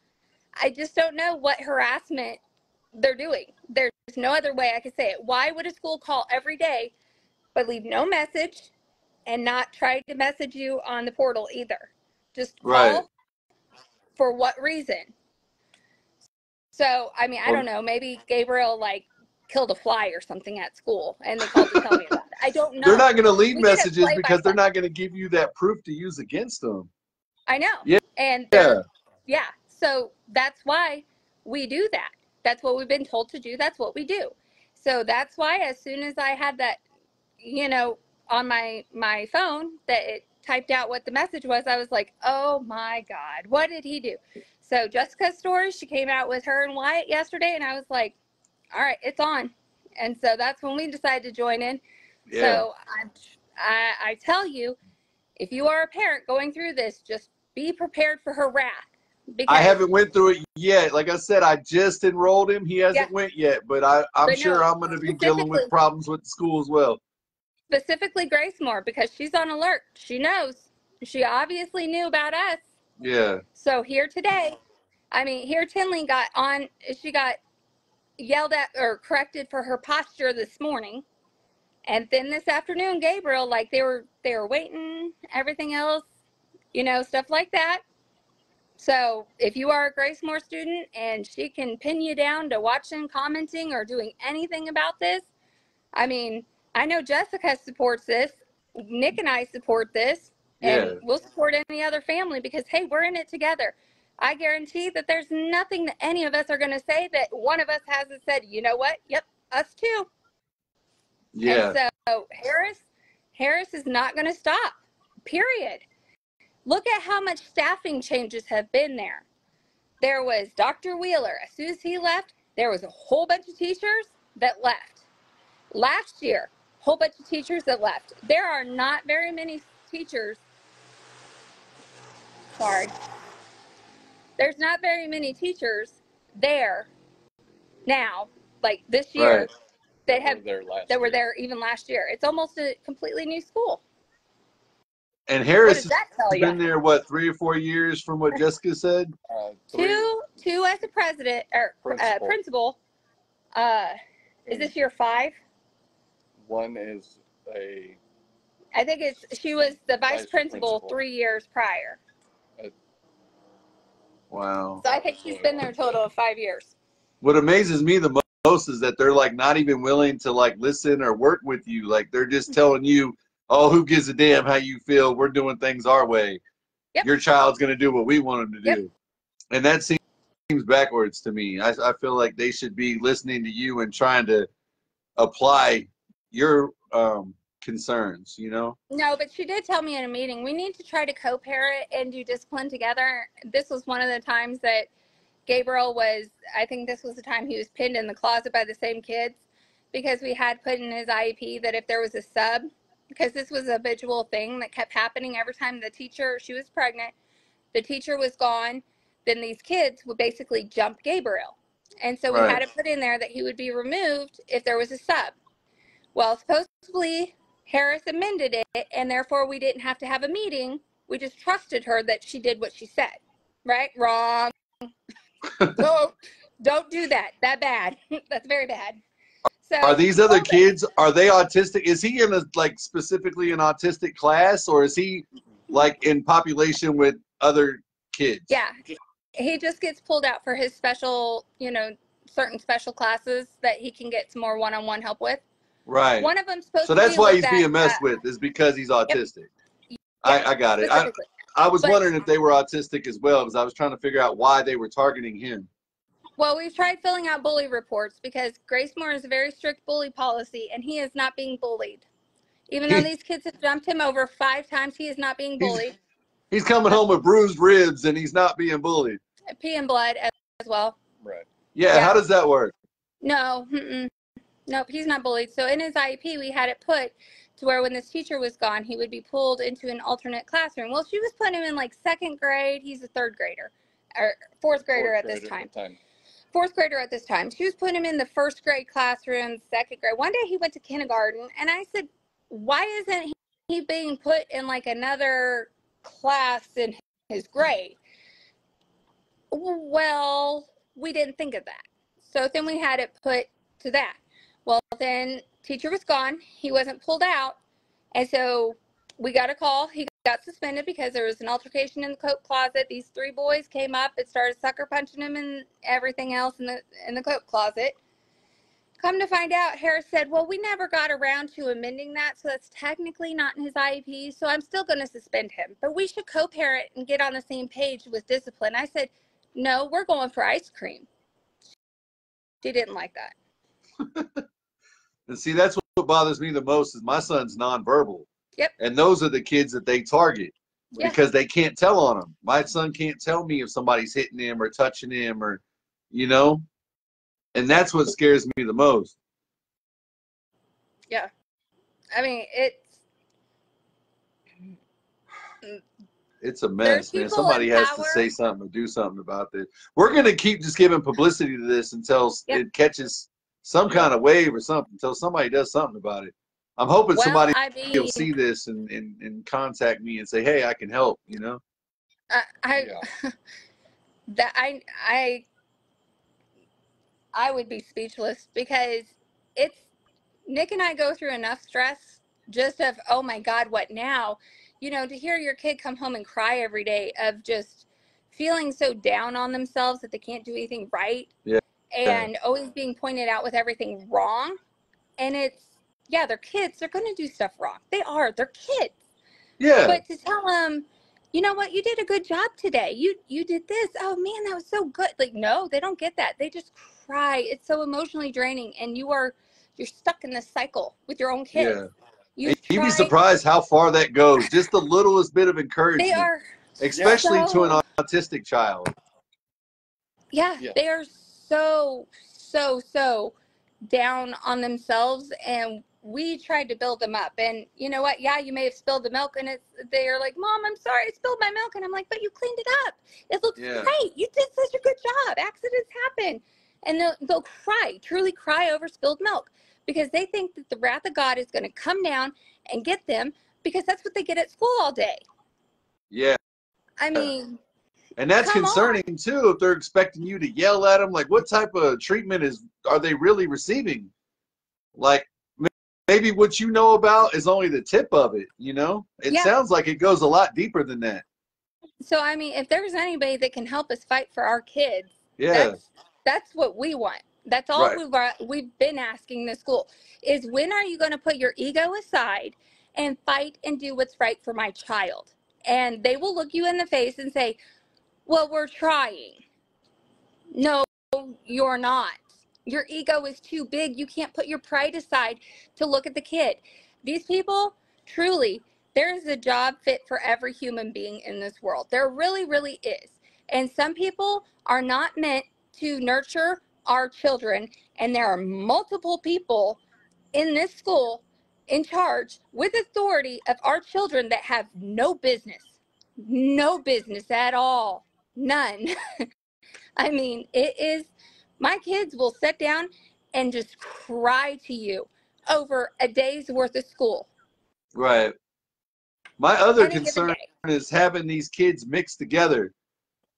I just don't know what harassment they're doing. There's no other way I could say it. Why would a school call every day but leave no message and not try to message you on the portal either? Just call Right. for what reason? So, I mean, I don't know. Maybe Gabriel like killed a fly or something at school and they called to tell me about it. I don't know. They're not going to leave We messages because they're not going to give you that proof to use against them. I know. Yeah. And Yeah. Yeah. So that's why we do that. That's what we've been told to do. That's what we do. So that's why as soon as I had that, you know, on my my phone that it typed out what the message was, I was like, "Oh my god, what did he do?" So Jessica's story, she came out with her and Wyatt yesterday and I was like, "All right, it's on." And so that's when we decided to join in. Yeah. So I, I, I tell you, if you are a parent going through this, just be prepared for her wrath because I haven't went through it yet. Like I said, I just enrolled him. He hasn't Yeah. went yet, but I, I'm But sure no, I'm going to be dealing with problems with school as well. specifically Gracemor because she's on alert. She knows. She obviously knew about us. Yeah, So here today, I mean, here Tinley got on. She got yelled at or corrected for her posture this morning, and then this afternoon, Gabriel, like they were they were waiting, everything else, you know, stuff like that. So if you are a Gracemor student and she can pin you down to watching, commenting, or doing anything about this, I mean, I know Jessica supports this. Nick and I support this and Yeah. we'll support any other family because hey we're in it together i guarantee that there's nothing that any of us are going to say that one of us hasn't said you know what? Yep us too. Yeah. and so harris harris is not going to stop period. Look at how much staffing changes have been there. There was dr wheeler as soon as he left there was a whole bunch of teachers that left. Last year whole bunch of teachers that left. There are not very many teachers. Sorry there's not very many teachers there now like this year Right. that Were have there last that were year. there even last year it's almost a completely new school And what Harris has that tell been you there, what, three or four years from what [LAUGHS] Jessica said? Uh, three, two two as a president or uh, Principal. principal uh is this year five one is a i think it's she was the vice, Vice principal, principal. three years prior Wow. so i think he's been there a total of five years What amazes me the most is that they're like not even willing to like listen or work with you. Like they're just telling you, oh, who gives a damn how you feel? We're doing things our way. Yep. Your child's going to do what we want him to Yep. do. And that seems seems backwards to me. I, I feel like they should be listening to you and trying to apply your um, concerns, you know? No, but she did tell me in a meeting we need to try to co-parent and do discipline together. This was one of the times that Gabriel was. I think this was the time he was pinned in the closet by the same kids because we had put in his IEP that if there was a sub, because this was a visual thing that kept happening every time the teacher she was pregnant, the teacher was gone, then these kids would basically jump Gabriel, and so we Right. had to put in there that he would be removed if there was a sub. Well, supposedly Harris amended it, and therefore we didn't have to have a meeting. We just trusted her that she did what she said. Right? Wrong. [LAUGHS] don't don't do that. That bad. [LAUGHS] That's very bad. So Are these other kids, are they autistic? Is he in a, like, specifically an autistic class or is he like in population with other kids? Yeah. He just gets pulled out for his special, you know, certain special classes that he can get some more one-on-one help with. Right. One of them supposed So to that's be why he's that, being messed uh, with is because he's autistic. I, I got it. I. I was But- wondering if they were autistic as well because I was trying to figure out why they were targeting him. Well, we've tried filling out bully reports because Gracemor is a very strict bully policy and he is not being bullied. Even though these kids have jumped him over five times, he is not being He's- bullied. He's coming home with bruised ribs and he's not being bullied. Pee and blood as as well. right. Yeah, Yeah. how does that work? No, mm-mm. Nope, he's not bullied. So in his IEP, we had it put to where when this teacher was gone, he would be pulled into an alternate classroom. Well, she was putting him in like second grade. He's a third grader or fourth grader Fourth at this time. the time. fourth grader at this time. She was putting him in the first grade classroom, second grade. One day he went to kindergarten, and I said, "Why isn't he being put in like another class in his grade?" Well, we didn't think of that, so then we had it put to that. Well, then teacher was gone. He wasn't pulled out, and so we got a call. He got suspended because there was an altercation in the coat closet. These three boys came up and started sucker punching him and everything else in the in the coat closet. Come to find out, Harris said, "Well, we never got around to amending that, so that's technically not in his IEP. So I'm still going to suspend him. But we should co-parent and get on the same page with discipline." I said, "No, we're going for ice cream." She didn't like that. [LAUGHS] And see, that's what bothers me the most is my son's nonverbal. Yep. And those are the kids that they target Yeah. because they can't tell on him. My son can't tell me if somebody's hitting him or touching him or, you know, and that's what scares me the most. Yeah. I mean, it's It's a mess, man. Somebody has to say something or do something about this. We're gonna keep just giving publicity to this until Yeah. it catches some Yeah. kind of wave or something. Until somebody does something about it. I'm hoping Well, somebody I will see this and, and, and contact me and say, "Hey, I can help." You know? I, I Yeah. [LAUGHS] that I I I would be speechless because it's Nick and I go through enough stress just of oh my god what now you know to hear your kid come home and cry every day of just feeling so down on themselves that they can't do anything right Yeah. And always being pointed out with everything wrong and it's yeah they're kids they're going to do stuff wrong they are they're kids Yeah. but to tell them you know what you did a good job today you you did this oh man that was so good like no they don't get that they just cry it's so emotionally draining and you are you're stuck in this cycle with your own kids yeah. You've You'd be surprised how far that goes. Just the littlest bit of encouragement, they are especially to an autistic child. yeah, Yeah. they are so so so down on themselves and we tried to build them up. And you know what? Yeah you may have spilled the milk and it's they're like mom i'm sorry i spilled my milk. And i'm like but you cleaned it up. It looks Yeah. great. You did such a good job. Accidents happen. And they'll, they'll cry truly cry over spilled milk because they think that the wrath of god is going to come down and get them because that's what they get at school all day. Yeah. i mean And that's Come on. concerning too if they're expecting you to yell at them. Like, what type of treatment is are they really receiving? Like, maybe what you know about is only the tip of it. You know, it Yeah. sounds like it goes a lot deeper than that. so i mean if there's anybody that can help us fight for our kids Yeah, That's that's what we want. That's all Right. we've we've been asking the school is when are you going to put your ego aside and fight and do what's right for my child? And they will look you in the face and say, "Well, we're trying." No, you're not. Your ego is too big. You can't put your pride aside to look at the kid. These people, truly, there is a job fit for every human being in this world. There really, really is. And some people are not meant to nurture our children. And there are multiple people in this school in charge with authority of our children that have no business, no business at all. None. [LAUGHS] I mean, it is, my kids will sit down and just cry to you over a day's worth of school. right. My other Any concern is having these kids mixed together.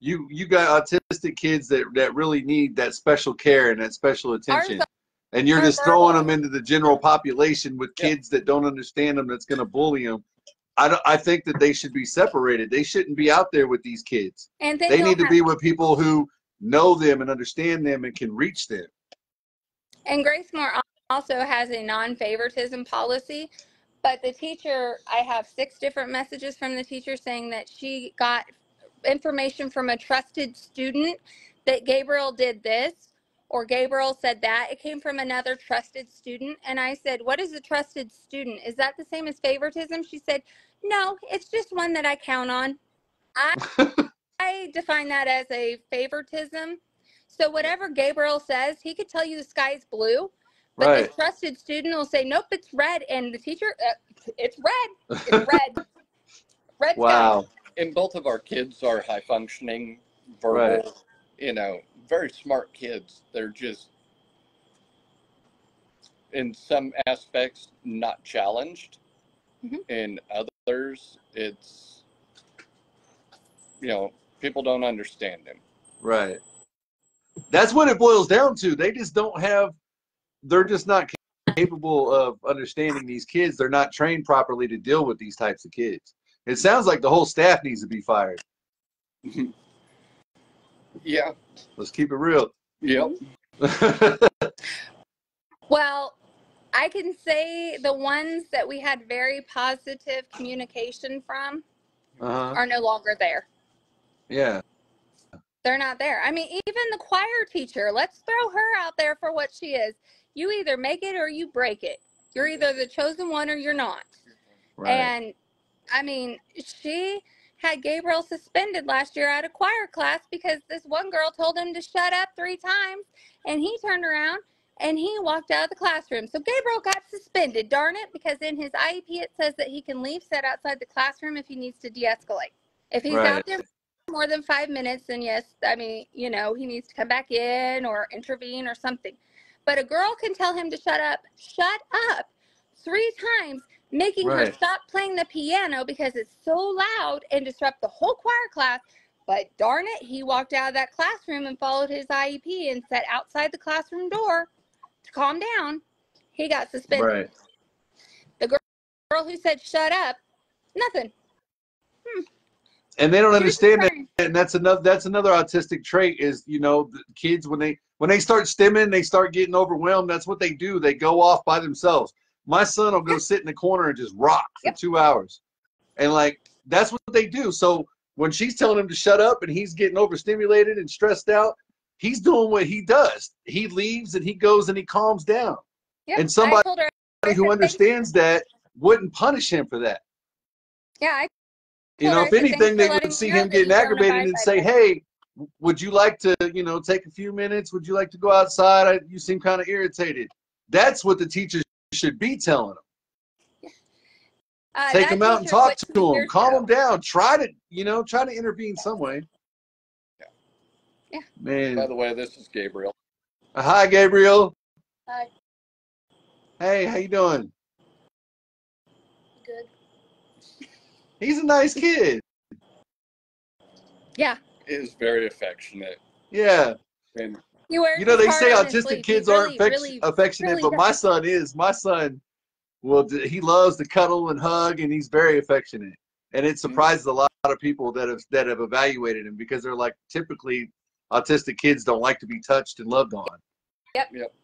You you got autistic kids that that really need that special care and that special attention. Ours and you're just throwing them into the general population with kids that don't understand them that's going to bully them I, I think that they should be separated. They shouldn't be out there with these kids. And then they need to be with people who know them and understand them and can reach them. And Gracemor also has a non-favoritism policy, but the teacher, I have six different messages from the teacher saying that she got information from a trusted student that Gabriel did this or Gabriel said that. It came from another trusted student. And I said, What is a trusted student? Is that the same as favoritism? She said, No, it's just one that I count on. I, [LAUGHS] I define that as a favoritism. So whatever Gabriel says, he could tell you the sky's blue, but right this trusted student will say, "Nope, it's red," and the teacher, uh, "It's red. It's [LAUGHS] red. red wow And both of our kids are high functioning, verbal, Right. you know, very smart kids. They're just, in some aspects, not challenged. Mhm. In others, it's, you know, people don't understand him. right that's what it boils down to they just don't have they're just not capable of understanding these kids they're not trained properly to deal with these types of kids it sounds like the whole staff needs to be fired [LAUGHS] Yeah. let's keep it real Yep. [LAUGHS] Well, I can say the ones that we had very positive communication from uh-huh. are no longer there. yeah They're not there. I mean, even the choir teacher, let's throw her out there for what she is. You either make it or you break it. You're either the chosen one or you're not. right And I mean, she had Gabriel suspended last year at a choir class because this one girl told him to shut up three times. And he turned around and he walked out of the classroom. So Gabriel got suspended, darn it, because in his IEP it says that he can leave, sit outside the classroom if he needs to de escalate. If he's Right. out there more than five minutes, then yes, I mean, you know, he needs to come back in or intervene or something. But a girl can tell him to shut up, shut up three times, making her stop playing the piano because it's so loud and disrupt the whole choir class. But darn it, he walked out of that classroom and followed his IEP and sat outside the classroom door to calm down. He got suspended. Right. The girl who said shut up, nothing. Hmm. And they don't understand that. And that's another that's another autistic trait is, you know, the kids when they when they start stimming, they start getting overwhelmed. That's what they do. They go off by themselves. My son will go sit in the corner and just rock for Yep. two hours. And like that's what they do. So when she's telling him to shut up and he's getting overstimulated and stressed out, he's doing what he does. He leaves and he goes and he calms down. Yep. And somebody her, who understands that wouldn't punish him for that. yeah, I You know, if I said, "Thanks anything, they would see him getting aggravated and say, "Hey, would you like to, you know, take a few minutes? Would you like to go outside? I, you seem kind of irritated." That's what the teachers should be telling them. [LAUGHS] Uh, Take that them out and talk to two them, calm ago. them down. Try to, you know, try to intervene some way. Yeah. yeah. Man, By the way, this is Gabriel. Uh, hi, Gabriel. Hi. Hey, how you doing? Good. He's a nice kid. Yeah. Is very affectionate. Yeah. And He wears You know, they say heart on his autistic kids he aren't really, affec- really, affectionate, really but my son is. My son will. d- He loves to cuddle and hug, and he's very affectionate. And Mm-hmm. it surprises a lot of people that have that have evaluated him because they're like typically autistic kids don't like to be touched and loved on. Yep. Yep.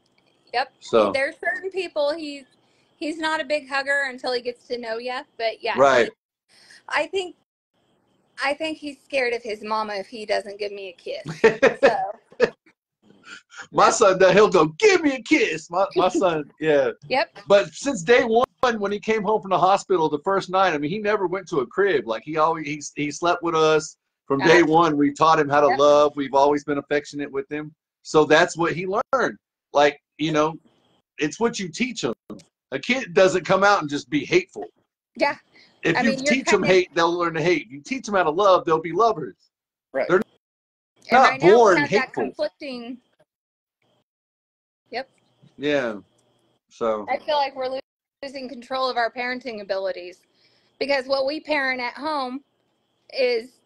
Yep. So There's certain people he's he's not a big hugger until he gets to know you. But yeah, right, I think I think he's scared of his mama if he doesn't give me a kiss. [LAUGHS] So my son, does- he'll go give me a kiss. My my son, [LAUGHS] yeah. yep. But since day one, when he came home from the hospital the first night, I mean, he never went to a crib. Like he always he, he slept with us from day Uh-huh. one. We taught him how to Yep. love. We've always been affectionate with him. So that's what he learned. Like you know, it's what you teach him. A kid doesn't come out and just be hateful. Yeah. If I you mean, teach them hate, they'll learn to hate. You teach them how to love, they'll be lovers. right. They're And Not right now born we have hateful. that conflicting Yeah. So I feel like we're losing control of our parenting abilities because what we parent at home is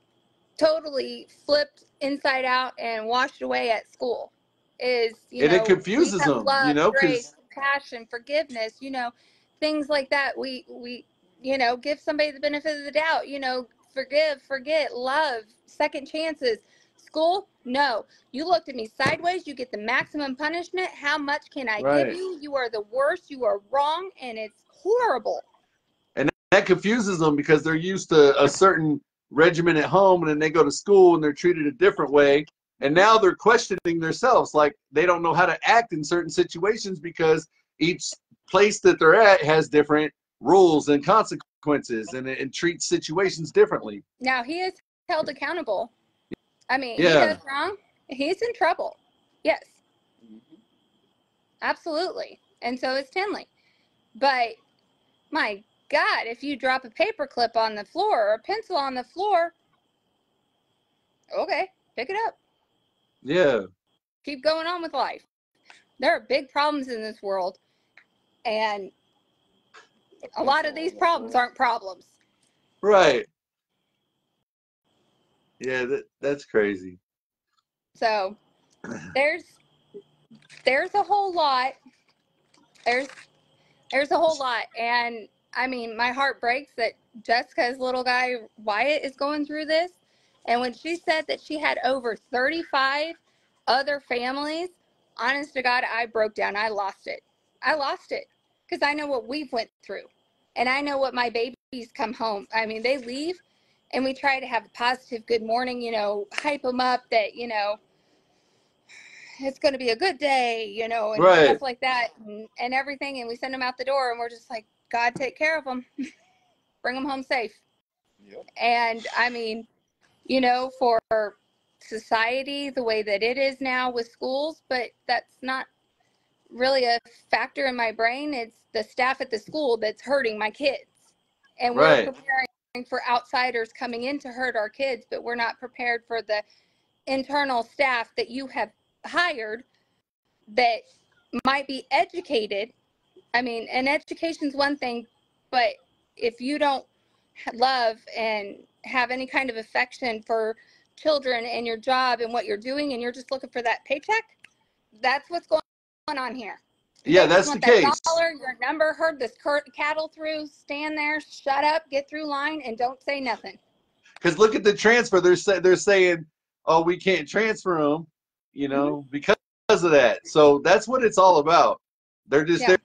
totally flipped inside out and washed away at school. Is you And it know confuses we have them, you love, know, 'cause- grace, compassion, forgiveness. You know, things like that. We we you know give somebody the benefit of the doubt. You know, forgive, forget, love, second chances. School, no. You looked at me sideways. You get the maximum punishment. How much can I Right. give you? You are the worst. You are wrong, and it's horrible. And that confuses them because they're used to a certain regimen at home and then they go to school and they're treated a different way and now they're questioning themselves like they don't know how to act in certain situations because each place that they're at has different rules and consequences and, and treats situations differently Now he is held accountable. I mean, Yeah. he does wrong. He's in trouble. Yes, absolutely. And so is Tinley. But my God, if you drop a paper clip on the floor or a pencil on the floor, okay, pick it up. yeah Keep going on with life. There are big problems in this world, and a lot of these problems aren't problems. right yeah that, that's crazy So [CLEARS THROAT] there's there's a whole lot. There's there's a whole lot, and I mean, my heart breaks that Jessica's little guy Wyatt is going through this. And when she said that she had over 35 other families, honest to God, I broke down. I lost it. I lost it because I know what we've went through, and I know what my babies come home. I mean, they leave, and we try to have a positive good morning. You know, hype them up that you know it's going to be a good day, you know, and Right. stuff like that, and, and everything. And we send them out the door, and we're just like, God, take care of them, [LAUGHS] bring them home safe. Yep. And I mean, you know, for society the way that it is now with schools, but that's not really a factor in my brain. It's the staff at the school that's hurting my kids. And we're Right. preparing for outsiders coming in to hurt our kids, but we're not prepared for the internal staff that you have hired that might be educated. I mean, and education's one thing, but if you don't love and have any kind of affection for children and your job and what you're doing, and you're just looking for that paycheck, that's what's going on here. Yeah, that's the that case. Dollar, your number, heard this cur- cattle through, stand there, shut up, get through line, and don't say nothing. Because look at the transfer. They're say, they're saying, "Oh, we can't transfer them," you know, Mm-hmm. because of that. So that's what it's all about. They're just Yeah. there,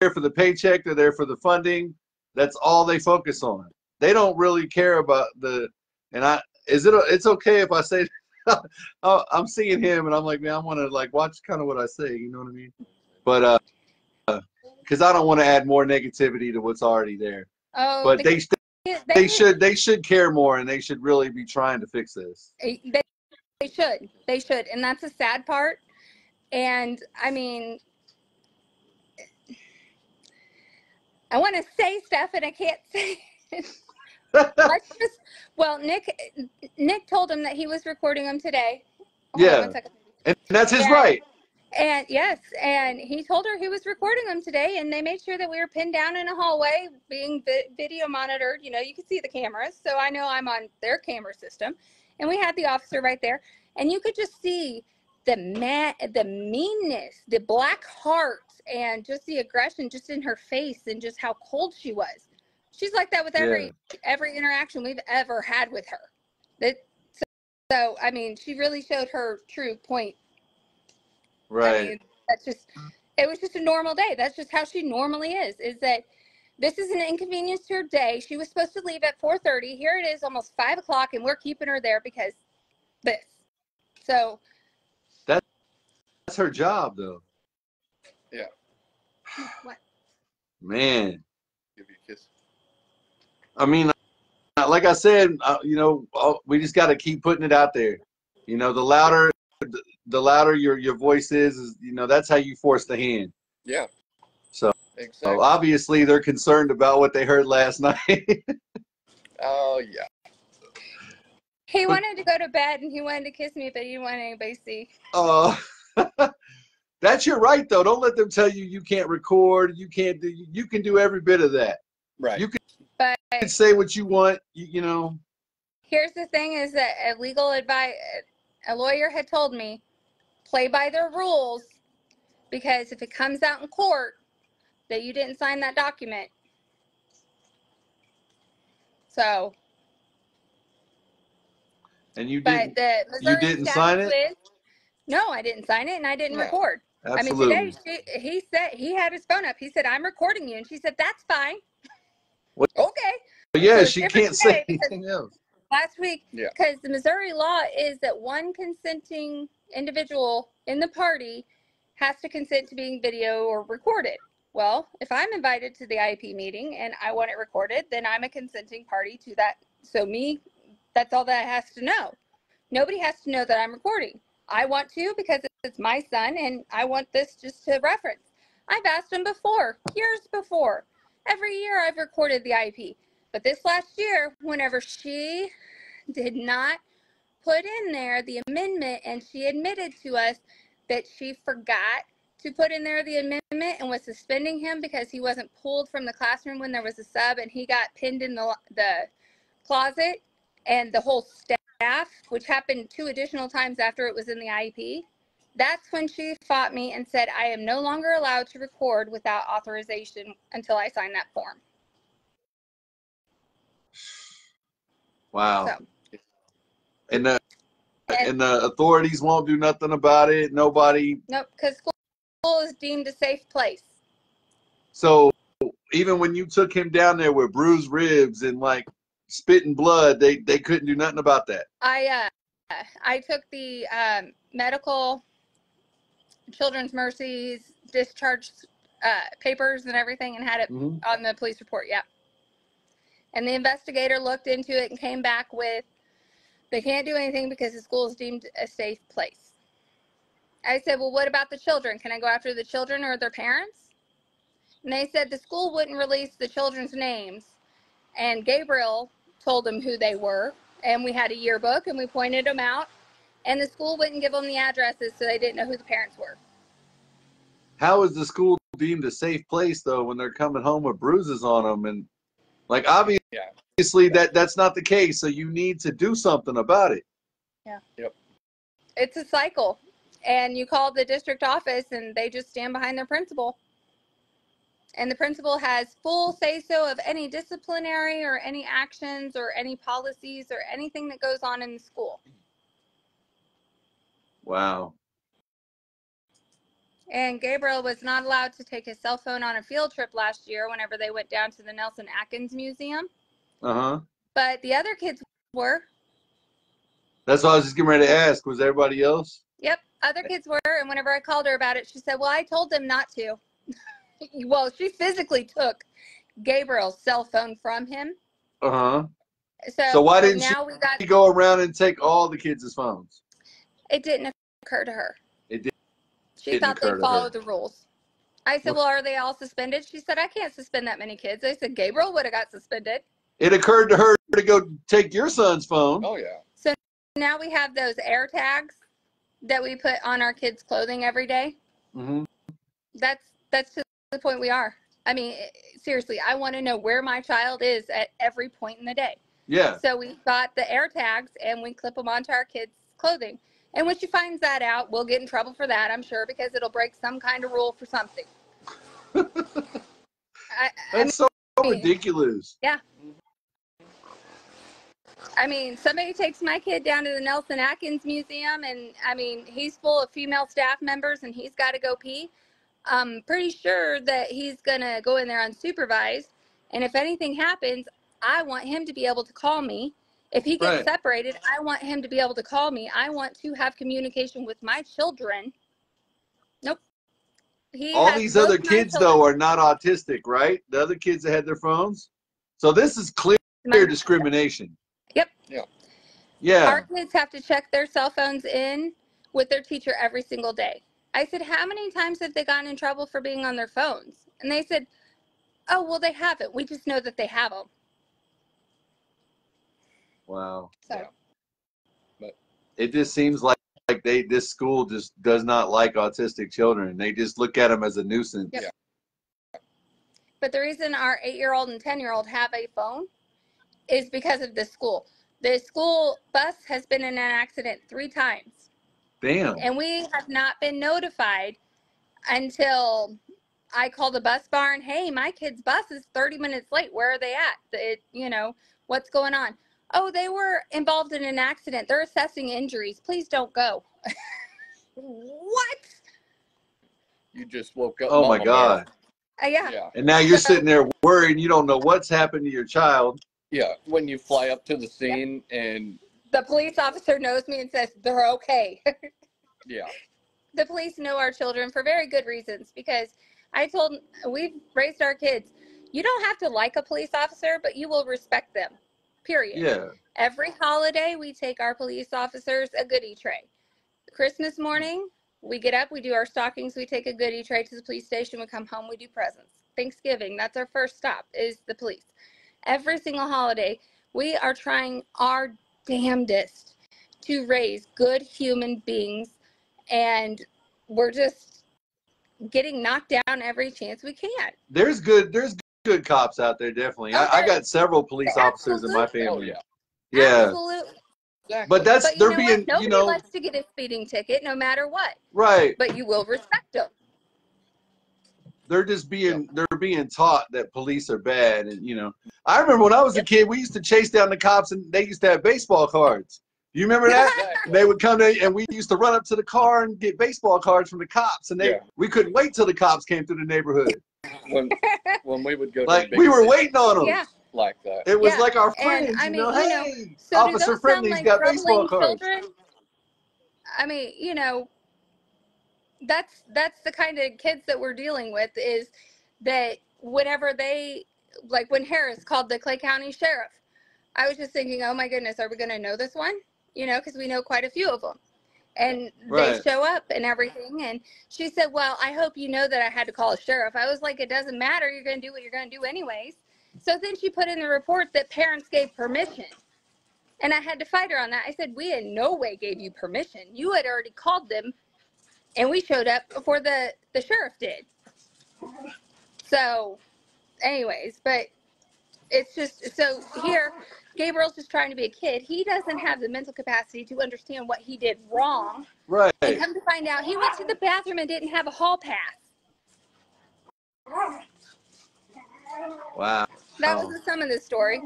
there for the paycheck. They're there for the funding. That's all they focus on. They don't really care about the. And I is it? It's okay if I say. [LAUGHS] oh, I'm seeing him, and I'm like, man, I want to like watch kind of what I say. You know what I mean? But uh, because I don't want to add more negativity to what's already there. Oh, But the they kids, they should they should care more, and they should really be trying to fix this. They, they should. They should. And that's a sad part. And I mean, I want to say stuff and I can't say. it. [LAUGHS] Let's just, well, Nick, Nick told him that he was recording him today. Hold Yeah. And that's his Yeah. right. And yes, and he told her he was recording them today, and they made sure that we were pinned down in a hallway, being vi- video monitored. You know, you could see the cameras, so I know I'm on their camera system, and we had the officer right there, and you could just see the ma- the meanness, the black heart, and just the aggression just in her face, and just how cold she was. She's like that with every every interaction we've ever had with her. That so, so I mean, she really showed her true point I Right. mean, that's just it was just a normal day. That's just how she normally is. Is that this is an inconvenience to her day. She was supposed to leave at four thirty. Here it is, almost five o'clock, and we're keeping her there because this. So That's her job, though. Yeah. What? Man. Give you a kiss. I mean, uh, like I said, uh, you know, uh, we just got to keep putting it out there. You know, the louder, the louder your your voice is, is you know, that's how you force the hand. Yeah. So- Exactly. So obviously, they're concerned about what they heard last [LAUGHS] night. oh yeah. He wanted to go to bed and he wanted to kiss me, but he didn't want anybody to see. Oh, [LAUGHS] that's your right, though. Don't let them tell you you can't record. You can't do. You can do every bit of that. Right. You can But You can say what you want. You, you know. here's the thing: is that a legal advice, a lawyer had told me, play by their rules, because if it comes out in court that you didn't sign that document, so And you didn't. the Missouri didn't sign it? no, I didn't sign it, and I didn't record. Absolutely. I mean, today she, he said he had his phone up. He said, "I'm recording you," and she said, "That's fine." What- Okay. But yeah, So she can't say anything else. Last week, Yeah. because the Missouri law is that one consenting individual in the party has to consent to being video or recorded. Well, if I'm invited to the IEP meeting and I want it recorded, then I'm a consenting party to that. So me, that's all that has to know. Nobody has to know that I'm recording. I want to because it's my son and I want this just to reference. I've asked him before, years before. Every year I've recorded the IEP. But this last year, whenever she did not put in there the amendment and she admitted to us that she forgot to put in there the amendment and was suspending him because he wasn't pulled from the classroom when there was a sub and he got pinned in the the closet and the whole staff which happened two additional times after it was in the IEP that's when she fought me and said I am no longer allowed to record without authorization until I sign that form Wow. so And the And- and the authorities won't do nothing about it. Nobody. nope because school school is deemed a safe place So even when you took him down there with bruised ribs and like spitting blood, they they couldn't do nothing about that. I uh, I took the um, medical children's mercies discharge uh, papers and everything and had it Mhm. on the police report. Yeah. And the investigator looked into it and came back with they can't do anything because the school is deemed a safe place. I said, well, what about the children? Can I go after the children or their parents? And they said the school wouldn't release the children's names. And Gabriel told them who they were, and we had a yearbook and we pointed them out, and the school wouldn't give them the addresses, so they didn't know who the parents were. How is the school deemed a safe place though when they're coming home with bruises on them and like obviously Yeah. that that's not the case. So you need to do something about it. Yeah yep it's a cycle, and you call the district office, and they just stand behind their principal. And the principal has full say so of any disciplinary or any actions or any policies or anything that goes on in the school. Wow. And Gabriel was not allowed to take his cell phone on a field trip last year whenever they went down to the Nelson Atkins Museum. Uh huh. But the other kids were. That's what I was just getting ready to ask. Was everybody else? Yep, other kids were. And whenever I called her about it, she said, Well, I told them not to. [LAUGHS] well, she physically took Gabriel's cell phone from him. Uh huh. So, So why didn't she- we got [LAUGHS] go around and take all the kids' phones. it didn't occur to her. It did- She thought they followed the rules. I said, Well, are they all suspended? She said, I can't suspend that many kids. I said, Gabriel would have got suspended. It occurred to her to go take your son's phone. Oh yeah. So now we have those air tags that we put on our kids' clothing every day. Mm-hmm. That's that's to the point we are. I mean, eh, seriously, I want to know where my child is at every point in the day. Yeah. So we got the air tags and we clip them onto our kids' clothing. And when she finds that out, we'll get in trouble for that, I'm sure, because it'll break some kind of rule for something. [LAUGHS] I, I, That's so ridiculous. ridiculous. I mean, somebody takes my kid down to the Nelson Atkins Museum, and I mean, he's full of female staff members, and he's got to go pee. I'm pretty sure that he's gonna go in there unsupervised, and if anything happens, I want him to be able to call me. If he gets Right. separated, I want him to be able to call me. I want to have communication with my children. Nope. He All these other kids children- though are not autistic, right? The other kids that had their phones. So this is clear my- discrimination. Yep. Yeah. Yeah. Our kids have to check their cell phones in with their teacher every single day. I said, How many times have they gotten in trouble for being on their phones? And they said, Oh, well, they haven't. We just know that they have them. Wow. So, Yeah. It just seems like like they this school just does not like autistic children. They just look at them as a nuisance. Yep. but the reason our eight year old and 10 year old have a phone is because of the school. The school bus has been in an accident three times. Damn. and we have not been notified until I call the bus barn. Hey, my kid's bus is 30 minutes late. Where are they at? It, you know, what's going on? Oh, they were involved in an accident. They're assessing injuries. Please don't go. [LAUGHS] what? You just woke up. Oh my God. Uh, yeah. Yeah. And now you're sitting there worried. You don't know what's happened to your child. Yeah. When you fly up to the scene and The police officer knows me and says they're okay. [LAUGHS] yeah. the police know our children for very good reasons because I told we've raised our kids. You don't have to like a police officer, but you will respect them. Period. Yeah. Every holiday, we take our police officers a goodie tray. Christmas mm. morning, we get up, we do our stockings, we take a goodie tray to the police station, we come home, we do presents. Thanksgiving, that's our first stop, is the police. Every single holiday, we are trying our damnedest to raise good human beings, and we're just getting knocked down every chance we can. There's good. There's good cops out there. Definitely. I, I got several police officers in my family. yeah. Yeah. Absolutely. Exactly. But that's But they're being. what? Nobody You know. likes to get a speeding ticket, no matter what. Right. But you will respect them. They're just being they're being taught that police are bad and you know i remember when i was a kid we used to chase down the cops and they used to have baseball cards you remember that [LAUGHS] Exactly. they would come to and we used to run up to the car and get baseball cards from the cops and they Yeah. we couldn't wait till the cops came through the neighborhood [LAUGHS] when when we would go like big we were cities waiting on them Yeah. like that. it was Yeah, like our and, friends I you mean, know you know, hey So officer those sound friendly's like got baseball cards children? I mean, you know, that's that's the kind of kids that we're dealing with is that whenever they like when Harris called the Clay County Sheriff, I was just thinking, oh my goodness, are we going to know this one? You know, because we know quite a few of them. And Right. they show up and everything. And she said, Well, I hope you know that I had to call a sheriff. I was like, It doesn't matter. You're going to do what you're going to do, anyways. So then she put in the report that parents gave permission. And I had to fight her on that. I said, We in no way gave you permission. You had already called them and we showed up before the, the sheriff did. So, anyways, but it's just so here, Gabriel's just trying to be a kid. He doesn't have the mental capacity to understand what he did wrong. Right. And come to find out, he went to the bathroom and didn't have a hall pass. Wow. That was the sum of the story.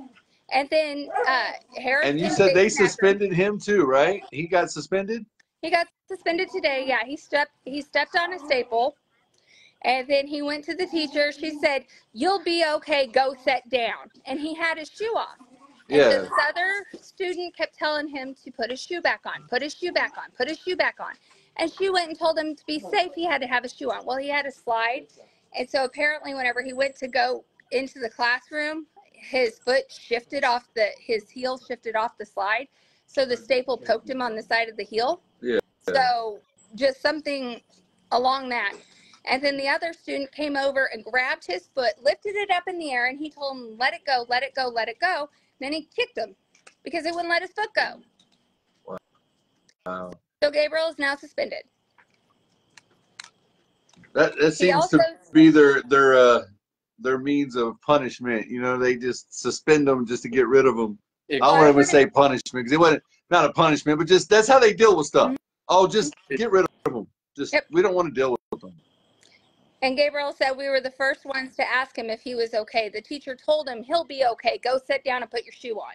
And then uh, Harris. And you said they suspended him too, right? He got suspended? He got suspended today. Yeah, he stepped he stepped on a staple. And then he went to the teacher. She said, "You'll be okay. Go sit down." And he had his shoe off. And Yeah. this other student kept telling him to put his shoe back on, put his shoe back on, put his shoe back on. And she went and told him to be safe, he had to have his shoe on. Well, he had a slide. And so apparently, whenever he went to go into the classroom, his foot shifted off the, his heel shifted off the slide. So the staple poked him on the side of the heel. Yeah. So just something along that. And then the other student came over and grabbed his foot, lifted it up in the air, and he told him, let it go, let it go, let it go. Then he kicked him because it wouldn't let his foot go. Wow. So Gabriel is now suspended. That that seems also, to be their their uh their means of punishment. You know, they just suspend them just to get rid of them. I don't to say punishment because it wasn't not a punishment, but just that's how they deal with stuff. Oh, just get rid of them. Just Yep. we don't want to deal with them. and Gabriel said we were the first ones to ask him if he was okay. The teacher told him he'll be okay. Go sit down and put your shoe on.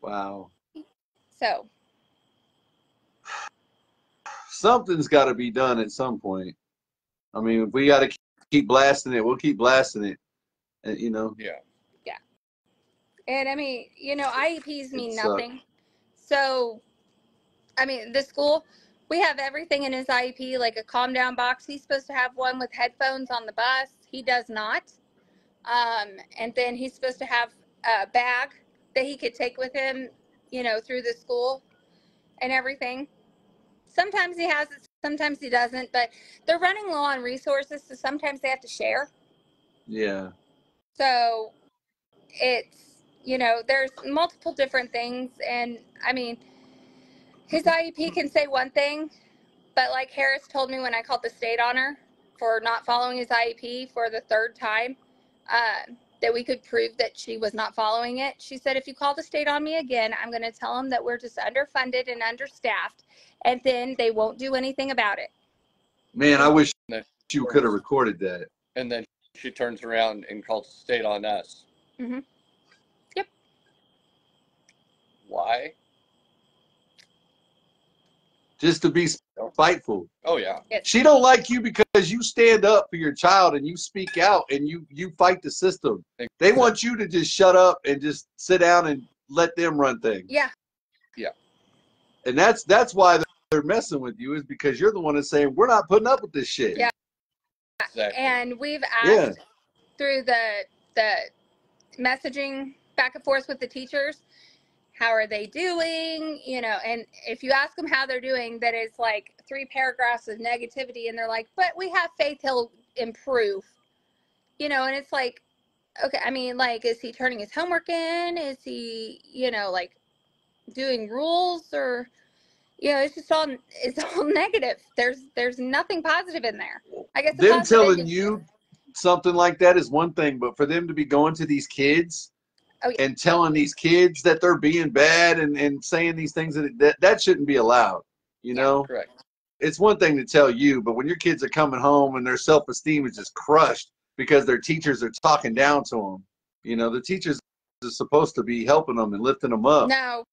Wow. So [SIGHS] Something's got to be done at some point. I mean, if we got to keep blasting it, we'll keep blasting it. And you know, Yeah. Yeah. And I mean, you know, IEPs mean It sucks. nothing. So, I mean, the school, we have everything in his IEP, like a calm down box. He's supposed to have one with headphones on the bus. He does not. Um, and then he's supposed to have a bag that he could take with him, you know, through the school and everything. Sometimes he has it, sometimes he doesn't, but they're running low on resources, so sometimes they have to share. yeah. So it's, you know, there's multiple different things. And I mean, his IEP can say one thing, but like Harris told me when I called the state on her for not following his IEP for the third time, uh, that we could prove that she was not following it. She said, if you call the state on me again, I'm going to tell them that we're just underfunded and understaffed, and then they won't do anything about it. Man, I wish No. you could have recorded that. And then she turns around and calls the state on us. Mhm. Yep. Why? Just to be spiteful. Oh yeah. She don't like you because you stand up for your child and you speak out and you you fight the system. They want you to just shut up and just sit down and let them run things. Yeah. Yeah. And that's that's why they're messing with you is because you're the one that's saying we're not putting up with this shit. Yeah. Exactly. And we've asked Yeah. through the the messaging back and forth with the teachers, how are they doing? You know, and if you ask them how they're doing, that is like three paragraphs of negativity, and they're like, "But we have faith he'll improve." You know, and it's like, okay, I mean, like, is he turning his homework in? Is he, you know, like doing rules or? You know, it's just all it's all [LAUGHS] negative. There's there's nothing positive in there. I guess the Them telling you something like that is one thing, but for them to be going to these kids Oh, yeah. and telling these kids that they're being bad and, and saying these things that, that that shouldn't be allowed. You know, Correct. it's one thing to tell you, but when your kids are coming home and their self esteem is just crushed because their teachers are talking down to them, you know, the teachers are supposed to be helping them and lifting them up. No,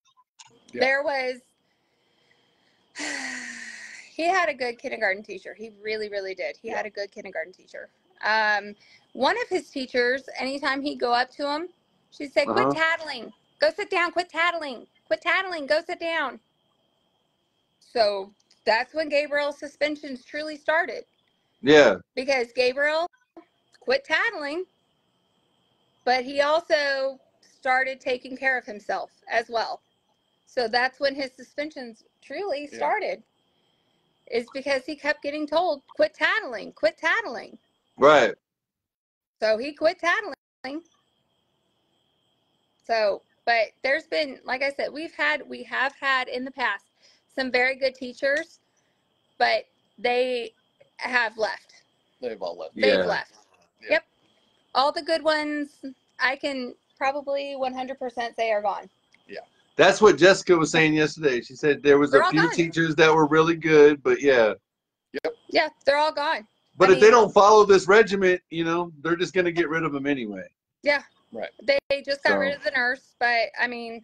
Yeah. there was. [SIGHS] He had a good kindergarten teacher. He really, really did. He had a good kindergarten teacher. Um, one of his teachers, anytime he'd go up to him, she'd say, "Quit Uh-huh. tattling. Go sit down. Quit tattling. Quit tattling. Go sit down." So that's when Gabriel's suspensions truly started Yeah, because Gabriel quit tattling, but he also started taking care of himself as well. So that's when his suspensions truly Yeah. started. Is because he kept getting told, quit tattling, quit tattling. right. So he quit tattling. So, but there's been, like I said, we've had, we have had in the past some very good teachers, but they have left. They've all left. They've left. Yeah. Yep. All the good ones, I can probably 100% say are gone. Yeah. That's what Jessica was saying yesterday. She said there was They're a all few gone. teachers that were really good, but yeah. Yep. Yeah, they're all gone. But I if they mean- don't follow this regiment, you know, they're just gonna get rid of them anyway. They just got rid of the nurse, but I mean,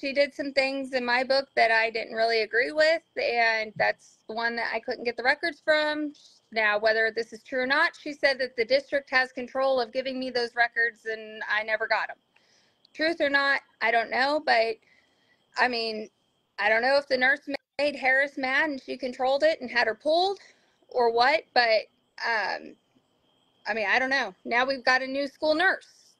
she did some things in my book that I didn't really agree with, and that's the one that I couldn't get the records from. Now, whether this is true or not, she said that the district has control of giving me those records, and I never got them. Truth or not, I don't know, but I mean, I don't know if the nurse made Harris mad and she controlled it and had her pulled, or what. But um, I mean, I don't know. Now we've got a new school nurse.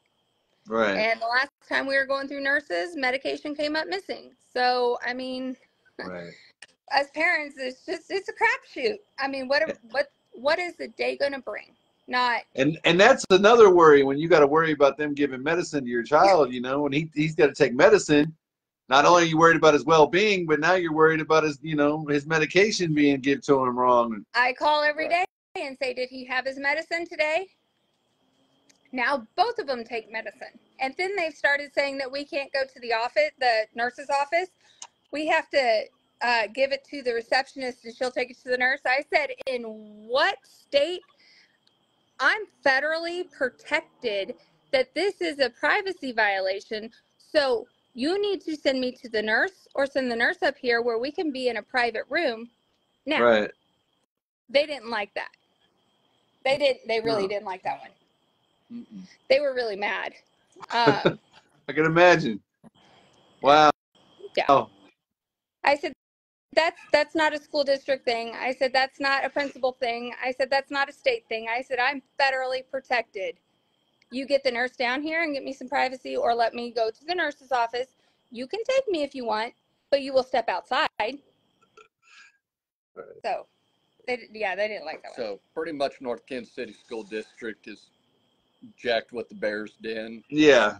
Right. And the last time we were going through nurses, medication came up missing. So, I mean, Right. [LAUGHS] as parents, it's just it's a crapshoot. I mean, what what what is the day gonna bring? Not And and that's another worry when you got to worry about them giving medicine to your child. You know, and he he's got to take medicine. Not only are you worried about his well being, but now you're worried about his you know his medication being given to him wrong. I call every day and say, did he have his medicine today? Now both of them take medicine, and then they've started saying that we can't go to the office, the nurse's office. We have to uh, give it to the receptionist, and she'll take it to the nurse. I said, in what state? I'm federally protected. That this is a privacy violation. So you need to send me to the nurse or send the nurse up here where we can be in a private room. Now, Right. they didn't like that. They didn't. They really No. didn't like that one. Mm-mm. They were really mad. [LAUGHS] Um, I can imagine. Wow. Yeah. Oh, I said, "That's that's not a school district thing." I said, "That's not a principal thing." I said, "That's not a state thing." I said, "I'm federally protected. You get the nurse down here and get me some privacy, or let me go to the nurse's office. You can take me if you want, but you will step outside." Right. So, they yeah, they didn't like that one. So pretty much North Kansas City School District is jacked with the Bears Den yeah.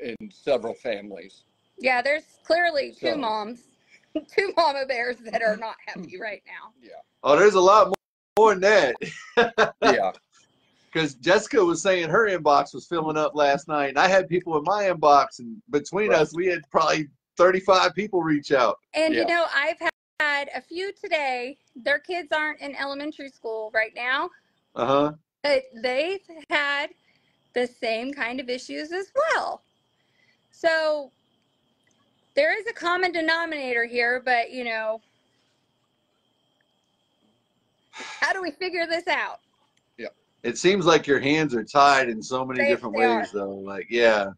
in several families. Yeah, there's clearly two So- moms, [LAUGHS] two mama bears that are not happy [LAUGHS] right now. Yeah. Oh, there's a lot more, more than that. [LAUGHS] Yeah. Because Jessica was saying her inbox was filling up last night, and I had people in my inbox, and between Right. us, we had probably 35 people reach out. And you know, I've had, had a few today. Their kids aren't in elementary school right now, Uh huh. but they've had the same kind of issues as well. So there is a common denominator here, but you know, how do we figure this out? It seems like your hands are tied in so many They- different they ways, though. Like, yeah,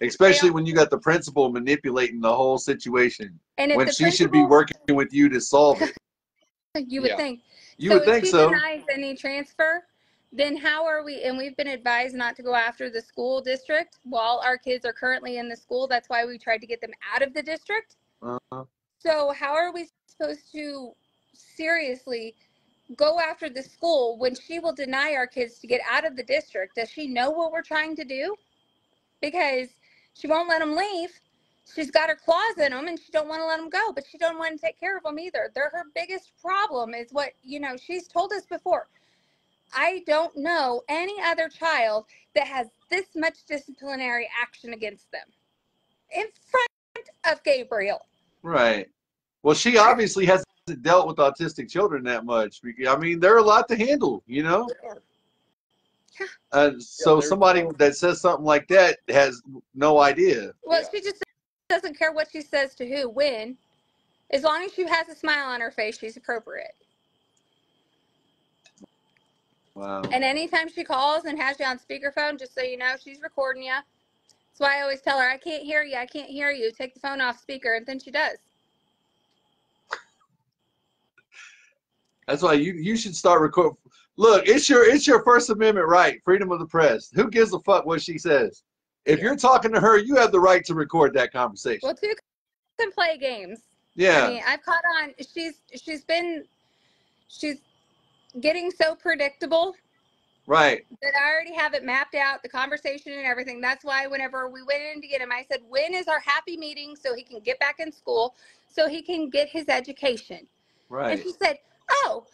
especially when you got the principal manipulating the whole situation And when she should be working with you to solve it. [LAUGHS] you would Yeah. think You so would if think she so. denies any transfer, then how are we? And we've been advised not to go after the school district while our kids are currently in the school. That's why we tried to get them out of the district. Uh-huh. So how are we supposed to seriously go after the school when she will deny our kids to get out of the district? Does she know what we're trying to do? Because she won't let them leave. She's got her claws in them and she don't want to let them go, but she don't want to take care of them either. They're her biggest problem is what, you know, she's told us before. I don't know any other child that has this much disciplinary action against them in front of Gabriel. Right. Well, she obviously hasn't dealt with autistic children that much. I mean, they're a lot to handle, you know? Yeah. Uh, so they're- somebody that says something like that has no idea. Well, Yeah. she just doesn't care what she says to who, when. As long as she has a smile on her face, she's appropriate. Wow. And anytime she calls and has you on speakerphone, just so you know, she's recording you. That's why I always tell her, I can't hear you. I can't hear you. Take the phone off speaker. And then she does. That's why you you should start recording. Look, it's your it's your First Amendment right, freedom of the press. Who gives a fuck what she says? If Yeah. you're talking to her, you have the right to record that conversation. Well, two can play games. yeah. I mean, I've caught on. She's she's been she's getting so predictable Right. that I already have it mapped out, the conversation and everything. That's why whenever we went in to get him, I said, when is our happy meeting so he can get back in school, so he can get his education? Right. And she said, oh,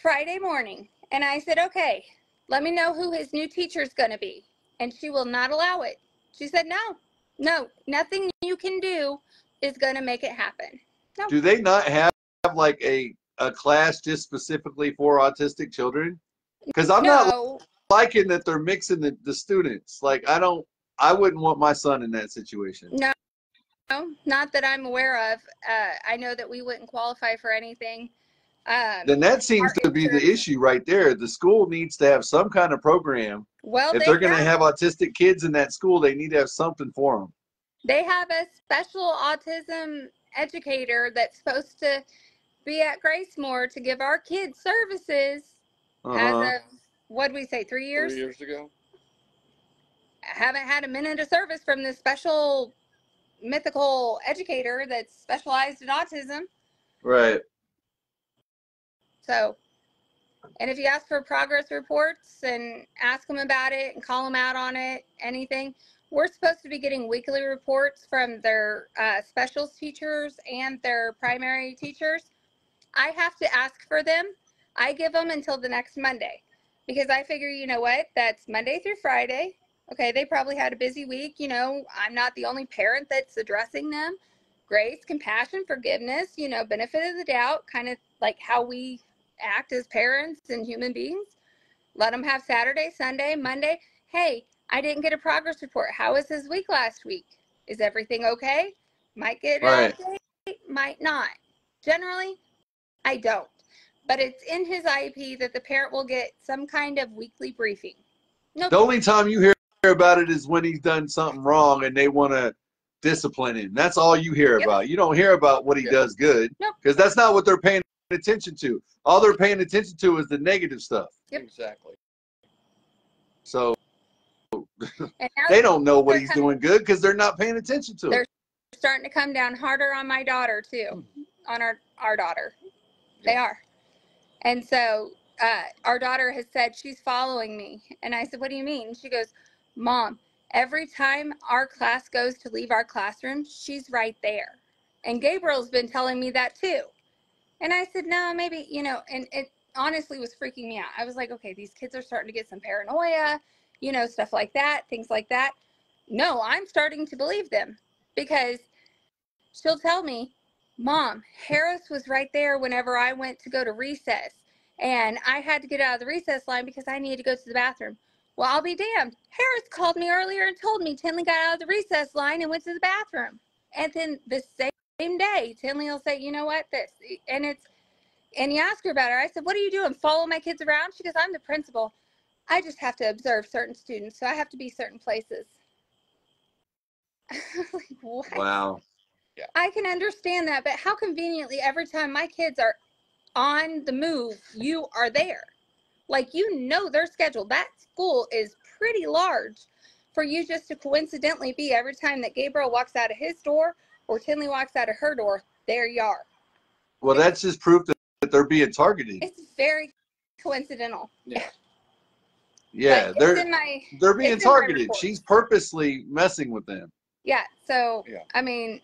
Friday morning. And I said, okay, let me know who his new teacher is going to be. And she will not allow it. She said, no, no, nothing you can do is going to make it happen. Do they not have have like a a class just specifically for autistic children? Because I'm not liking that they're mixing the, the students. Like I don't I wouldn't want my son in that situation. no, not that I'm aware of. Uh, I know that we wouldn't qualify for anything. Um, Then that seems to be the issue right there. The school needs to have some kind of program. well, If they they're going to have- have autistic kids in that school, they need to have something for them. They have a special autism educator that's supposed to be at Gracemor to give our kids services Uh-huh. as of what did we say, three years? Three years ago. I haven't had a minute of service from this special mythical educator that's specialized in autism. Right. So, and if you ask for progress reports and ask them about it and call them out on it, anything, we're supposed to be getting weekly reports from their uh, specials teachers and their primary teachers. I have to ask for them. I give them until the next Monday because I figure, you know what, that's Monday through Friday. Okay, they probably had a busy week. You know, I'm not the only parent that's addressing them. Grace, compassion, forgiveness, you know, benefit of the doubt, kind of like how we act as parents and human beings. Let them have Saturday, Sunday, Monday. Hey, I didn't get a progress report. How was his week last week? Is everything okay? Might get Right. an update, might not. Generally, I don't. But it's in his IEP that the parent will get some kind of weekly briefing. No, The only time you hear about it is when he's done something wrong and they want to discipline him. That's all you hear Yep. about. You don't hear about what he Yeah. does good Nope. because that's not what they're paying attention to. All they're paying attention to is the negative stuff. Yep. Exactly. So they don't know what he's coming- doing good because they're not paying attention to They're- it. starting to come down harder on my daughter too, on our our daughter. They are, and so uh, our daughter has said she's following me, and I said, "What do you mean?" She goes, "Mom, every time our class goes to leave our classroom, she's right there." And Gabriel's been telling me that too, and I said, "No, maybe you know," and it honestly was freaking me out. I was like, "Okay, these kids are starting to get some paranoia, you know, stuff like that, things like that." No, I'm starting to believe them because she'll tell me, Mom, Harris was right there whenever I went to go to recess. And I had to get out of the recess line because I needed to go to the bathroom. Well, I'll be damned. Harris called me earlier and told me Tinley got out of the recess line and went to the bathroom. And then the same day, Tinley will say, You know what? This. And it's, and you ask her about her. I said, What are you doing? Follow my kids around? She goes, I'm the principal. I just have to observe certain students, so I have to be certain places. [LAUGHS] like, what? Wow. I can understand that, but how conveniently every time my kids are on the move, you are there. Like you know their schedule. That school is pretty large for you just to coincidentally be every time that Gabriel walks out of his door or Tinley walks out of her door, there you are. Well, that's just proof that, that they're being targeted. It's very coincidental. Yeah. Yeah, But they're my they're being it's in my targeted. She's purposely messing with them. Yeah. So, Yeah. I mean,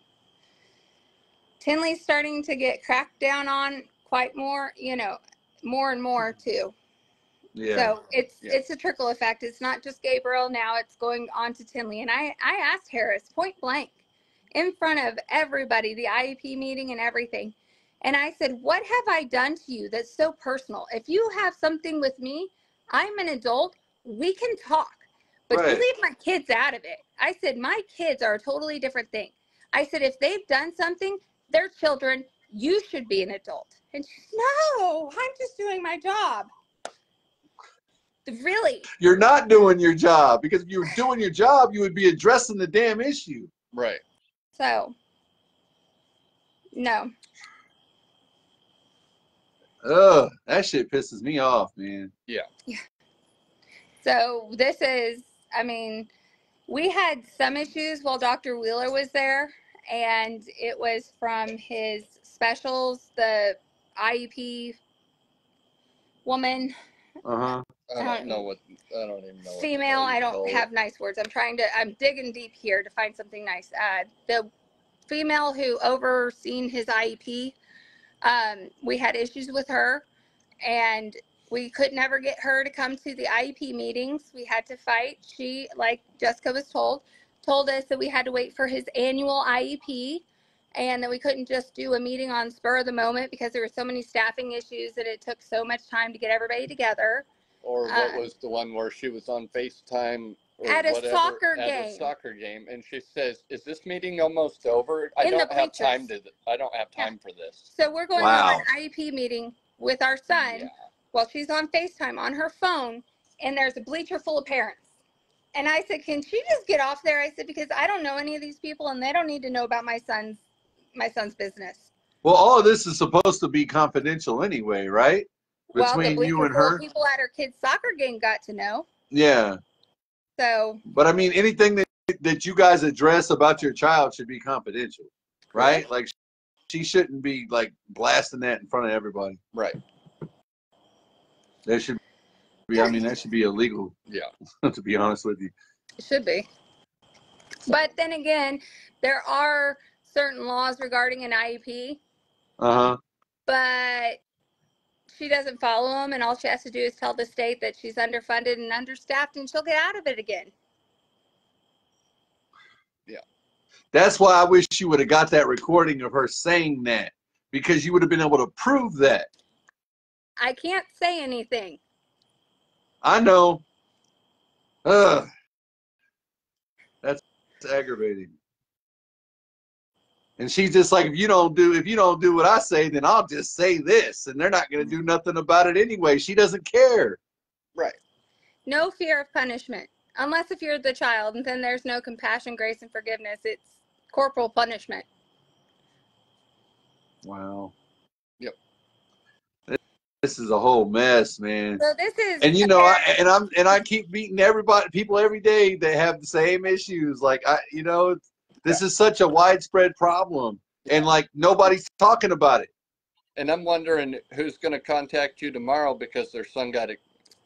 Tinley's starting to get cracked down on quite more, you know, more and more mm-hmm. too. Yeah. So it's Yeah. it's a trickle effect. It's not just Gabriel now; it's going on to Tinley. And I I asked Harris point blank, in front of everybody, the IEP meeting and everything, and I said, "What have I done to you that's so personal? If you have something with me, I'm an adult. We can talk, but Right. you leave my kids out of it." I said, "My kids are a totally different thing." I said, "If they've done something, they're children. You should be an adult." And she's, "No, I'm just doing my job." Really? You're not doing your job because if you were doing your job, you would be addressing the damn issue. Right. So, no. Ugh, that shit pisses me off, man. Yeah. Yeah. So, this is, I mean, we had some issues while Dr. Wheeler was there, and it was from his specials, the IEP woman. Uh huh. I Um, don't know what. I don't even know. Female to i don't call it. have nice words i'm trying to i'm digging deep here to find something nice uh the female who overseen his iep um we had issues with her and we could never get her to come to the iep meetings we had to fight she like jessica was told told us that we had to wait for his annual iep and that we couldn't just do a meeting on spur of the moment because there were so many staffing issues that it took so much time to get everybody together Or what uh, was the one where she was on FaceTime or At a whatever, soccer at game. a soccer game, and she says, "Is this meeting almost over? I In don't have time to. bleachers. I don't have Yeah. time for this." So we're going Wow. to an IEP meeting with our son Yeah. while she's on FaceTime on her phone, and there's a bleacher full of parents. And I said, "Can she just get off there?" I said, "Because I don't know any of these people, and they don't need to know about my son's my son's business." Well, all of this is supposed to be confidential anyway, right? well, Between bleacher you and full of her. people at her kid's soccer game got to know. Yeah. So But I mean, anything that that you guys address about your child should be confidential, right? Like, she shouldn't be like blasting that in front of everybody. Right. That should be. I mean, that should be illegal. Yeah. [LAUGHS] to be honest with you. It should be. But then again, there are certain laws regarding an IEP, Uh huh. but she doesn't follow them, and all she has to do is tell the state that she's underfunded and understaffed, and she'll get out of it again. Yeah. That's why I wish you would have got that recording of her saying that because you would have been able to prove that. I can't say anything. I know. Ugh. That's aggravating. And she's just like, if you don't do if you don't do what I say, then I'll just say this, and they're not gonna do mm-hmm. nothing about it anyway. She doesn't care. Right. No fear of punishment, unless if you're the child, and then there's no compassion, grace, and forgiveness. It's corporal punishment. Wow. Yep. This is a whole mess, man. So this is And you know, I, and I'm and I keep meeting everybody, people every day that have the same issues. Like I, you know, this is such a widespread problem, and like nobody's talking about it. And I'm wondering who's going to contact you tomorrow because their son got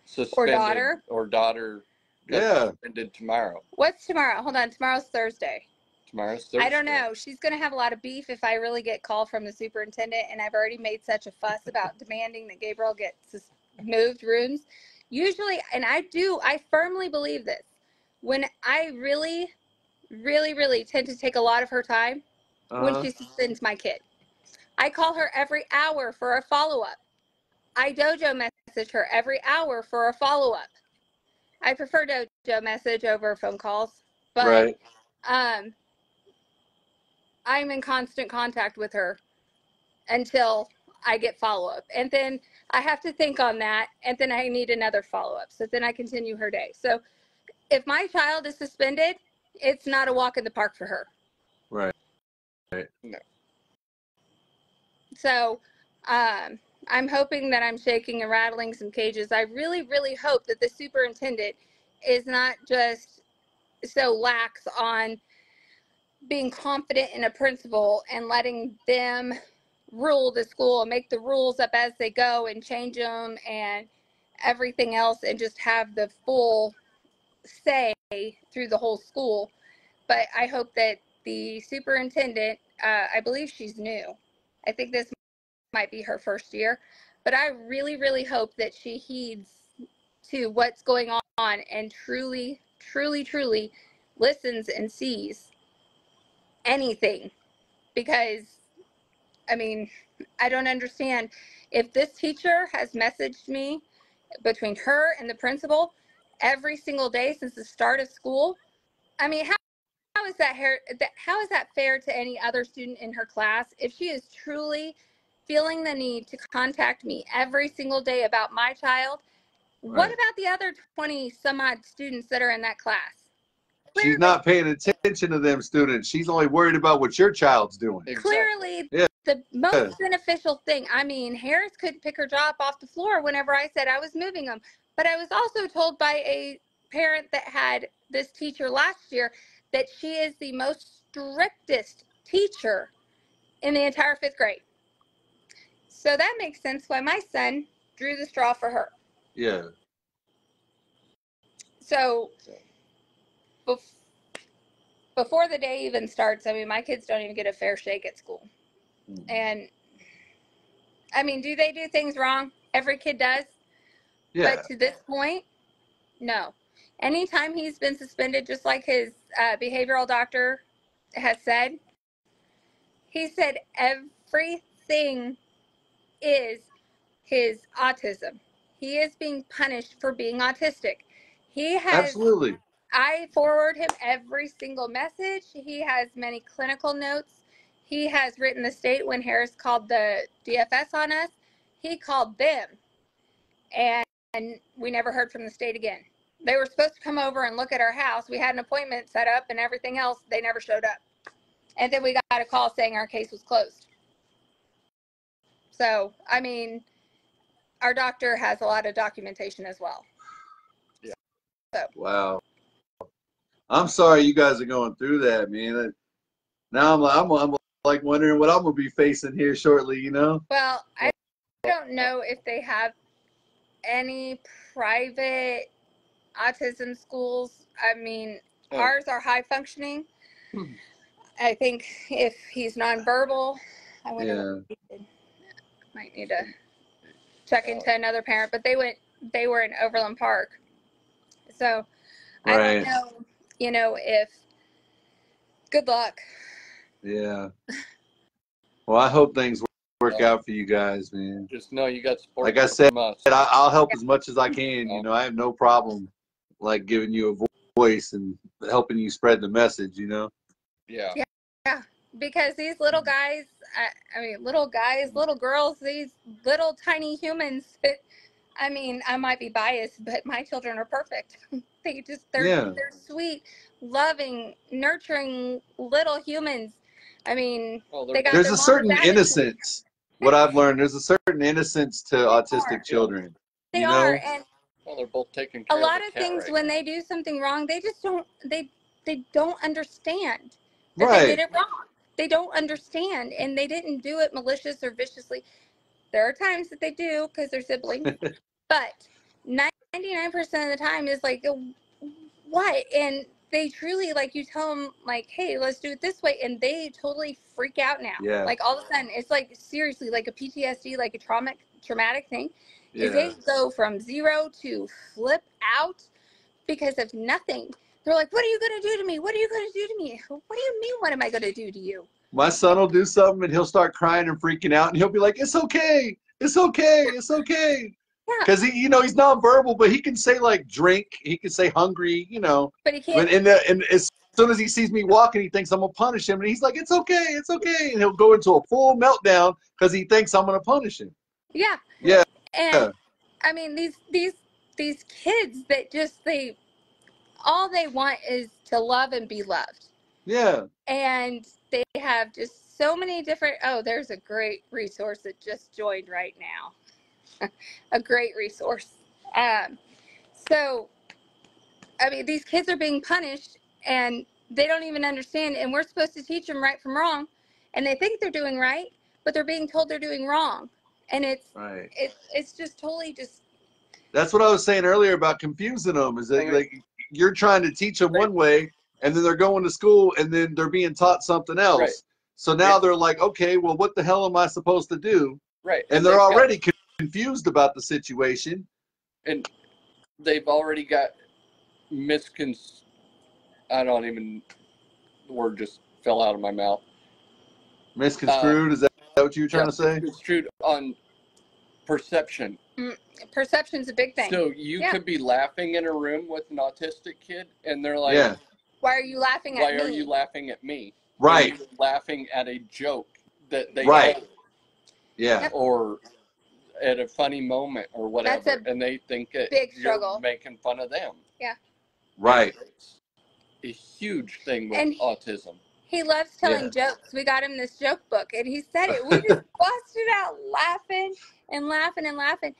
suspended or daughter. or daughter got Yeah. suspended tomorrow. what's tomorrow? Hold on, tomorrow's Thursday. Tomorrow's Thursday. I don't know. She's going to have a lot of beef if I really get called from the superintendent, and I've already made such a fuss about [LAUGHS] demanding that Gabriel get sus- moved rooms. Usually, and I do, I firmly believe this. When I really, really, really tend to take a lot of her time when Uh-huh. she suspends my kid. I call her every hour for a follow up. I dojo message her every hour for a follow up. I prefer dojo message over phone calls, but right. um, I'm in constant contact with her until I get follow up. And then I have to think on that, and then I need another follow up. So then I continue her day. So if my child is suspended, it's not a walk in the park for her. Right. Right. So um, I'm hoping that I'm shaking and rattling some cages. I really, really hope that the superintendent is not just so lax on being confident in a principal and letting them rule the school and make the rules up as they go and change them and everything else and just have the full say through the whole school. But I hope that the superintendent, uh, I believe she's new. I think this might be her first year, but I really, really hope that she heeds to what's going on and truly, truly, truly listens and sees anything because I mean, I don't understand if this teacher has messaged me between her and the principal every single day since the start of school. I mean, how how is that hair, that how is that fair to any other student in her class if she is truly feeling the need to contact me every single day about my child? What about the other 20 some odd students that are in that class? She's not paying attention to them students. She's only worried about what your child's doing. Exactly. clearly Yeah. the most beneficial thing. I mean, Harris couldn't pick her jaw up off the floor whenever I said I was moving them. But I was also told by a parent that had this teacher last year that she is the most strictest teacher in the entire fifth grade. So that makes sense why my son drew the straw for her. Yeah. So bef- before the day even starts, I mean, my kids don't even get a fair shake at school. Mm. And I mean, do they do things wrong? Every kid does. Yeah. But to this point, no. Anytime he's been suspended, just like his uh, behavioral doctor has said, he said everything is his autism. He is being punished for being autistic. He has Absolutely. I forward him every single message. He has many clinical notes. He has written the state when Harris called the DFS on us. He called them, and, and we never heard from the state again. They were supposed to come over and look at our house. We had an appointment set up and everything else. They never showed up. And then we got a call saying our case was closed. So, I mean, our doctor has a lot of documentation as well. Yeah. Wow. I'm sorry you guys are going through that, man. Now I'm like, I'm, I'm like wondering what I'm gonna be facing here shortly. You know? Well, I don't know if they have any private autism schools. I mean, Oh. ours are high functioning. Hmm. I think if he's nonverbal, I wonder Yeah. might need to check into another parent. But they went, they were in Overland Park, so I don't know. You know, if good luck. Yeah. Well, I hope things work out for you guys, man. Just know you got support. Like I said, from us. And I, I'll help as much as I can. You know, I have no problem like giving you a voice and helping you spread the message. You know? Yeah. Yeah. yeah. Because these little mm-hmm. guys I, I mean little guys little girls these little tiny humans [LAUGHS] i mean i might be biased but my children are perfect [LAUGHS] they just they're Yeah. they're sweet loving nurturing little humans i mean Well, They got There's a certain attitude. innocence. What I've learned, there's a certain innocence to autistic children. they You are know? and well, they're both taking a care lot of, of the cat things right when now. they do something wrong they just don't they they don't understand that they did it wrong. They don't understand, and they didn't do it malicious or viciously. There are times that they do because they're siblings, [LAUGHS] but ninety-nine percent of the time is like, "Uh, what? And they truly like you tell them like, hey, let's do it this way, and they totally freak out now. Yeah. Like all of a sudden, it's like seriously like a PTSD, like a traumatic traumatic thing. Is Yeah. they go from zero to flip out because of nothing. They're like, what are you going to do to me? What are you going to do to me? What do you mean, what am I going to do to you? My son will do something and he'll start crying and freaking out and he'll be like, "It's okay. It's okay. It's okay." Yeah. Because he, you know, he's nonverbal, but he can say like drink. He can say hungry. You know, But he can't. in the and as soon as he sees me walking, he thinks I'm gonna punish him, and he's like, "It's okay. It's okay," and he'll go into a full meltdown because he thinks I'm gonna punish him. yeah. Yeah. And I mean, these, these, these kids that just, they, all they want is to love and be loved. Yeah. and they have just so many different oh there's a great resource that just joined right now [LAUGHS] a great resource um, so i mean these kids are being punished and they don't even understand and we're supposed to teach them right from wrong and they think they're doing right but they're being told they're doing wrong and it's Right. it's it's just totally just That's what I was saying earlier about confusing them. Is that Okay. like you're trying to teach them one way, and then they're going to school, and then they're being taught something else. Right. So now Yeah. they're like, okay, well, what the hell am I supposed to do? Right. And they're they've got- already confused about the situation. and they've already got miscon. I don't even. The word just fell out of my mouth. Misconstrued. Uh, is that what you were trying to say? Misconstrued on perception. Mm, perception's a big thing So you Yeah. could be laughing in a room with an autistic kid, and they're like, yeah. why are you laughing at "Why me are you laughing at me?" Right. Laughing at a joke that they Right. told, Yeah. or at a funny moment or whatever, That's a and they think it, big you're struggle. making fun of them. Yeah. Right. It's a huge thing with And- autism. He loves telling Yeah. jokes. We got him this joke book, and he said it. We just [LAUGHS] busted out laughing and laughing and laughing.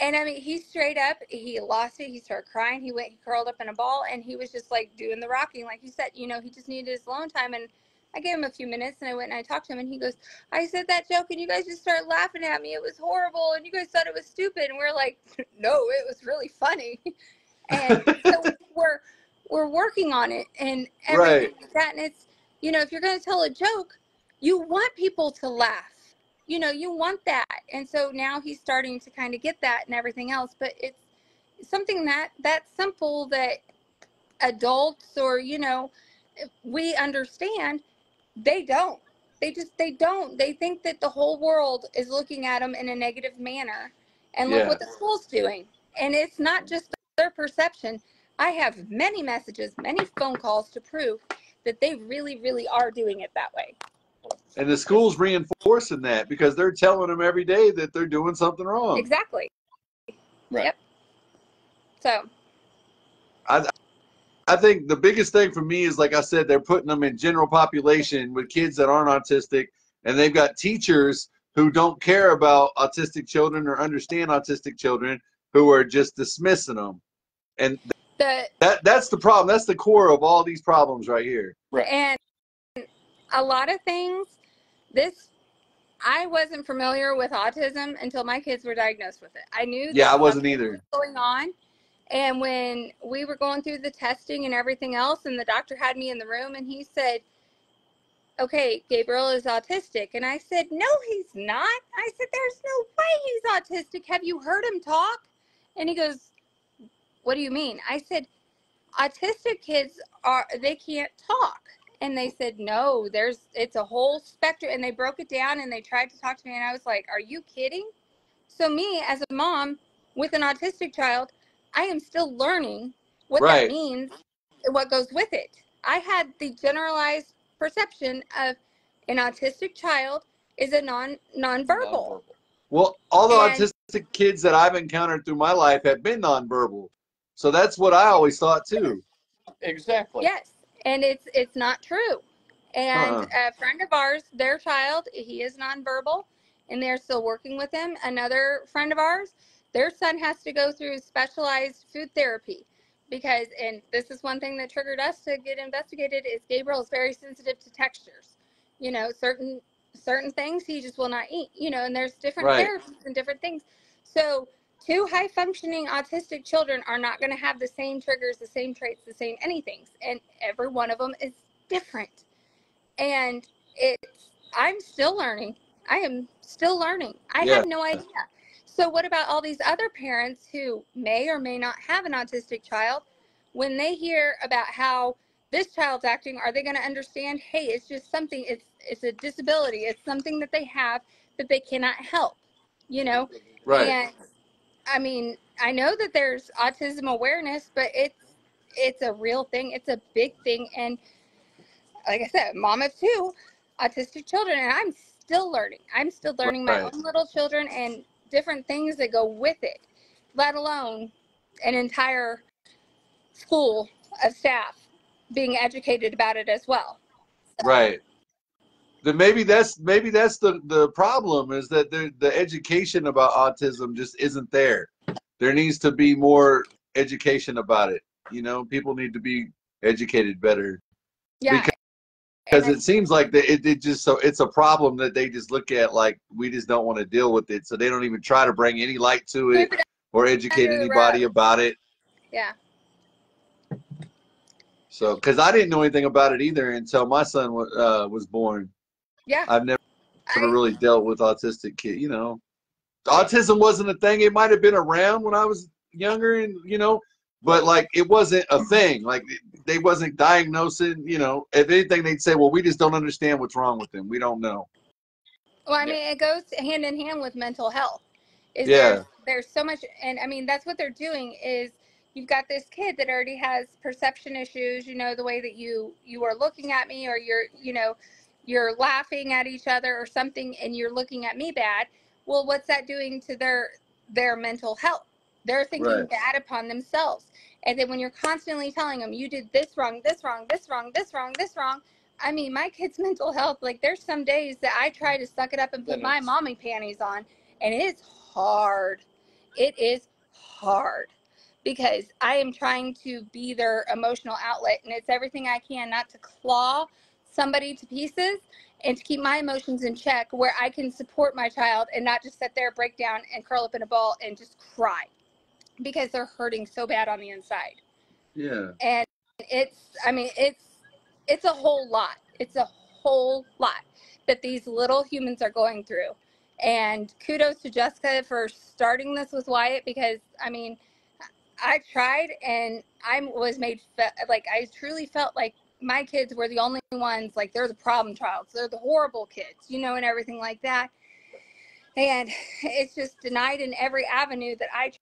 And I mean, he straight up, he lost it. He started crying. He went, he curled up in a ball, and he was just like doing the rocking, like you said. You know, he just needed his alone time. And I gave him a few minutes and I went and I talked to him and he goes, I said that joke and you guys just started laughing at me. It was horrible and you guys thought it was stupid. And we're like, [LAUGHS] no, it was really funny. [LAUGHS] And so [LAUGHS] we're we're working on it and everything Right. like that. And it's you know, if you're gonna tell a joke, you want people to laugh. You know, you want that. And so now he's starting to kind of get that and everything else. But it's something that that's simple that adults or you know we understand they don't. They just they don't. They think that the whole world is looking at them in a negative manner. And look Yeah. what the school's doing. And it's not just their perception. I have many messages many phone calls to prove that they really really are doing it that way. And the school's reinforcing that because they're telling them every day that they're doing something wrong. exactly. Right. yep. So. I think the biggest thing for me is, like I said, they're putting them in general population with kids that aren't autistic, and they've got teachers who don't care about autistic children or understand autistic children who are just dismissing them. And the that that's the problem. That's the core of all these problems right here. and a lot of things this i wasn't familiar with autism until my kids were diagnosed with it i knew Yeah, I wasn't either. was going on and when we were going through the testing and everything else and the doctor had me in the room and he said okay gabriel is autistic. And i said no he's not. I said there's no way he's autistic. Have you heard him talk? And he goes what do you mean? I said autistic kids are they can't talk. And they said no there's it's a whole spectrum. And they broke it down and they tried to talk to me and i was like are you kidding? So me as a mom with an autistic child i am still learning what Right. that means and what goes with it i had the generalized perception of an autistic child is a non nonverbal Nonverbal. Well, all the And- autistic kids that I've encountered through my life have been nonverbal. So that's what I always thought too. Exactly. Yes, and it's it's not true. And Uh-uh. a friend of ours, their child, he is nonverbal, and they're still working with him. Another friend of ours, their son has to go through specialized food therapy because, and this is one thing that triggered us to get investigated, is Gabriel is very sensitive to textures. You know, certain certain things he just will not eat. You know, and there's different Right. therapies and different things. So two high functioning autistic children are not going to have the same triggers, the same traits, the same anythings. And every one of them is different. And it's, I'm still learning. I am still learning. I Yeah. had no idea. So, what about all these other parents who may or may not have an autistic child? When they hear about how this child's acting, are they going to understand? Hey, it's just something. It's it's a disability. It's something that they have that they cannot help. You know, Right. and I mean, I know that there's autism awareness, but it's it's a real thing. It's a big thing, and like I said, mom of two autistic children, and I'm still learning. I'm still learning my own little children and different things that go with it. Let alone an entire school of staff being educated about it as well. Right. Then maybe that's maybe that's the the problem is that the the education about autism just isn't there. There needs to be more education about it. You know, people need to be educated better Yeah, Because- because it seems like that it, it just so it's a problem that they just look at like we just don't want to deal with it, so they don't even try to bring any light to it or educate anybody about it. yeah, So, because I didn't know anything about it either until my son uh, was born. yeah. I've never I- never really dealt with autistic kid. You know, autism wasn't a thing. It might have been around when I was younger, and you know, but like it wasn't a thing. Like they wasn't diagnosing. You know, if anything, they'd say, "Well, we just don't understand what's wrong with them. We don't know." Well, I Yeah. mean, it goes hand in hand with mental health. Is Yeah. there's, there's so much, and I mean, that's what they're doing. Is you've got this kid that already has perception issues. You know, the way that you you are looking at me, or you're, you know, you're laughing at each other or something, and you're looking at me bad. Well, what's that doing to their their mental health? They're thinking Right. bad upon themselves. And then when you're constantly telling them you did this wrong, this wrong, this wrong, this wrong, this wrong, I mean, my kid's [LAUGHS] mental health, like there's some days that I try to suck it up and put my mommy panties on, and it's hard. It is hard because I am trying to be their emotional outlet, and it's everything I can not to claw somebody to pieces and to keep my emotions in check where I can support my child and not just sit there, break down, and curl up in a ball and just cry because they're hurting so bad on the inside. Yeah. And it's, I mean, it's, it's a whole lot. It's a whole lot that these little humans are going through. And kudos to Jessica for starting this with Wyatt because, I mean, I tried and I was made like I truly felt like my kids were the only ones like they're the problem childs, they're the horrible kids, you know, and everything like that. And it's just denied in every avenue that I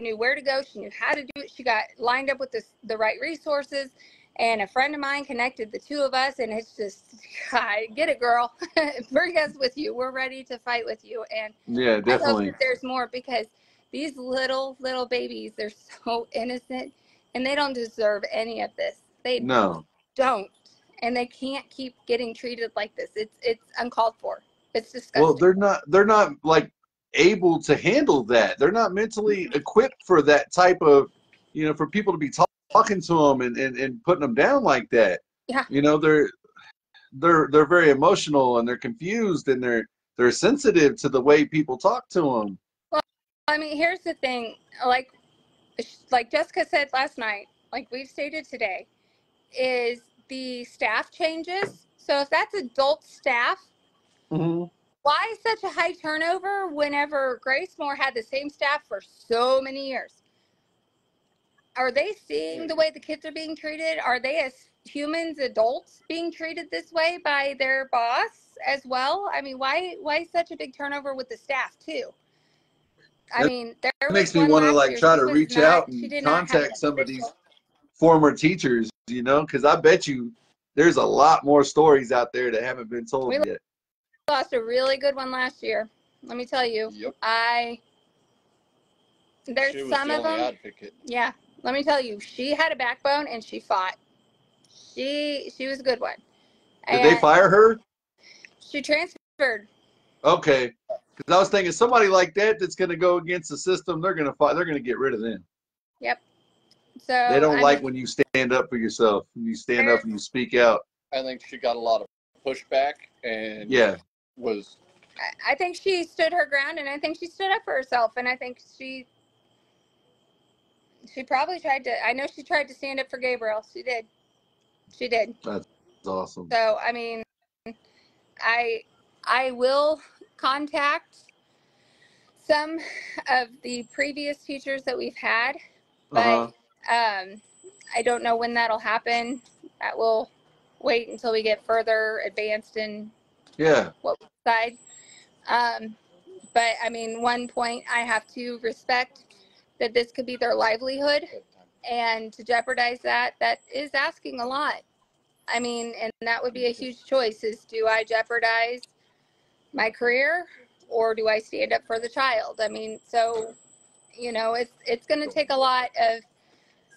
knew where to go. She knew how to do it. She got lined up with the, the right resources. And a friend of mine connected the two of us, and it's just, [LAUGHS] I get it, girl. [LAUGHS] Bring us with you. We're ready to fight with you. And Yeah, definitely. there's more because these little little babies, they're [LAUGHS] so innocent, and they don't deserve any of this. They No. don't, and they can't keep getting treated like this. It's it's uncalled for. It's disgusting. Well, they're not they're not like able to handle that. They're not mentally equipped for that type of, you know, for people to be talk, talking to them and, and, and putting them down like that. Yeah. You know, they're they're they're very emotional and they're confused and they're they're sensitive to the way people talk to them. Well, I mean, here's the thing. Like, like Jessica said last night, like we've stated today, is the staff changes. So if that's adult staff, Mm-hmm. Why such a high turnover whenever Gracemor had the same staff for so many years? Are they seeing the mm. way the kids are being treated? Are they as humans, adults, being treated this way by their boss as well? I mean, why why such a big turnover with the staff too? I That mean, there makes me want to like try to reach not- out and did not have contact some of these former teachers, you know, because I bet you there's a lot more stories out there that haven't been told We- yet. Lost a really good one last year. Let me tell you, Yep. I there's she was some the of them. advocate. Yeah, let me tell you, she had a backbone and she fought. She she was a good one. Did they fire her? She transferred. Okay, because I was thinking somebody like that that's going to go against the system, they're going to fight. They're going to get rid of them. Yep. So They don't I like mean, when you stand up for yourself. When you stand up and you speak out. I think she got a lot of pushback and Yeah, was I- I think she stood her ground, and I think she stood up for herself, and I think she she probably tried to. I know she tried to stand up for Gabriel. She did. She did. That's awesome. So I mean, I I will contact some of the previous teachers that we've had, but Uh-huh. um, I don't know when that'll happen. That will wait until we get further advanced in Yeah, what side. Um, but I mean, one point I have to respect that this could be their livelihood, and to jeopardize that, that is asking a lot. I mean, and that would be a huge choice: is do I jeopardize my career, or do I stand up for the child? I mean, so you know, it's it's going to take a lot of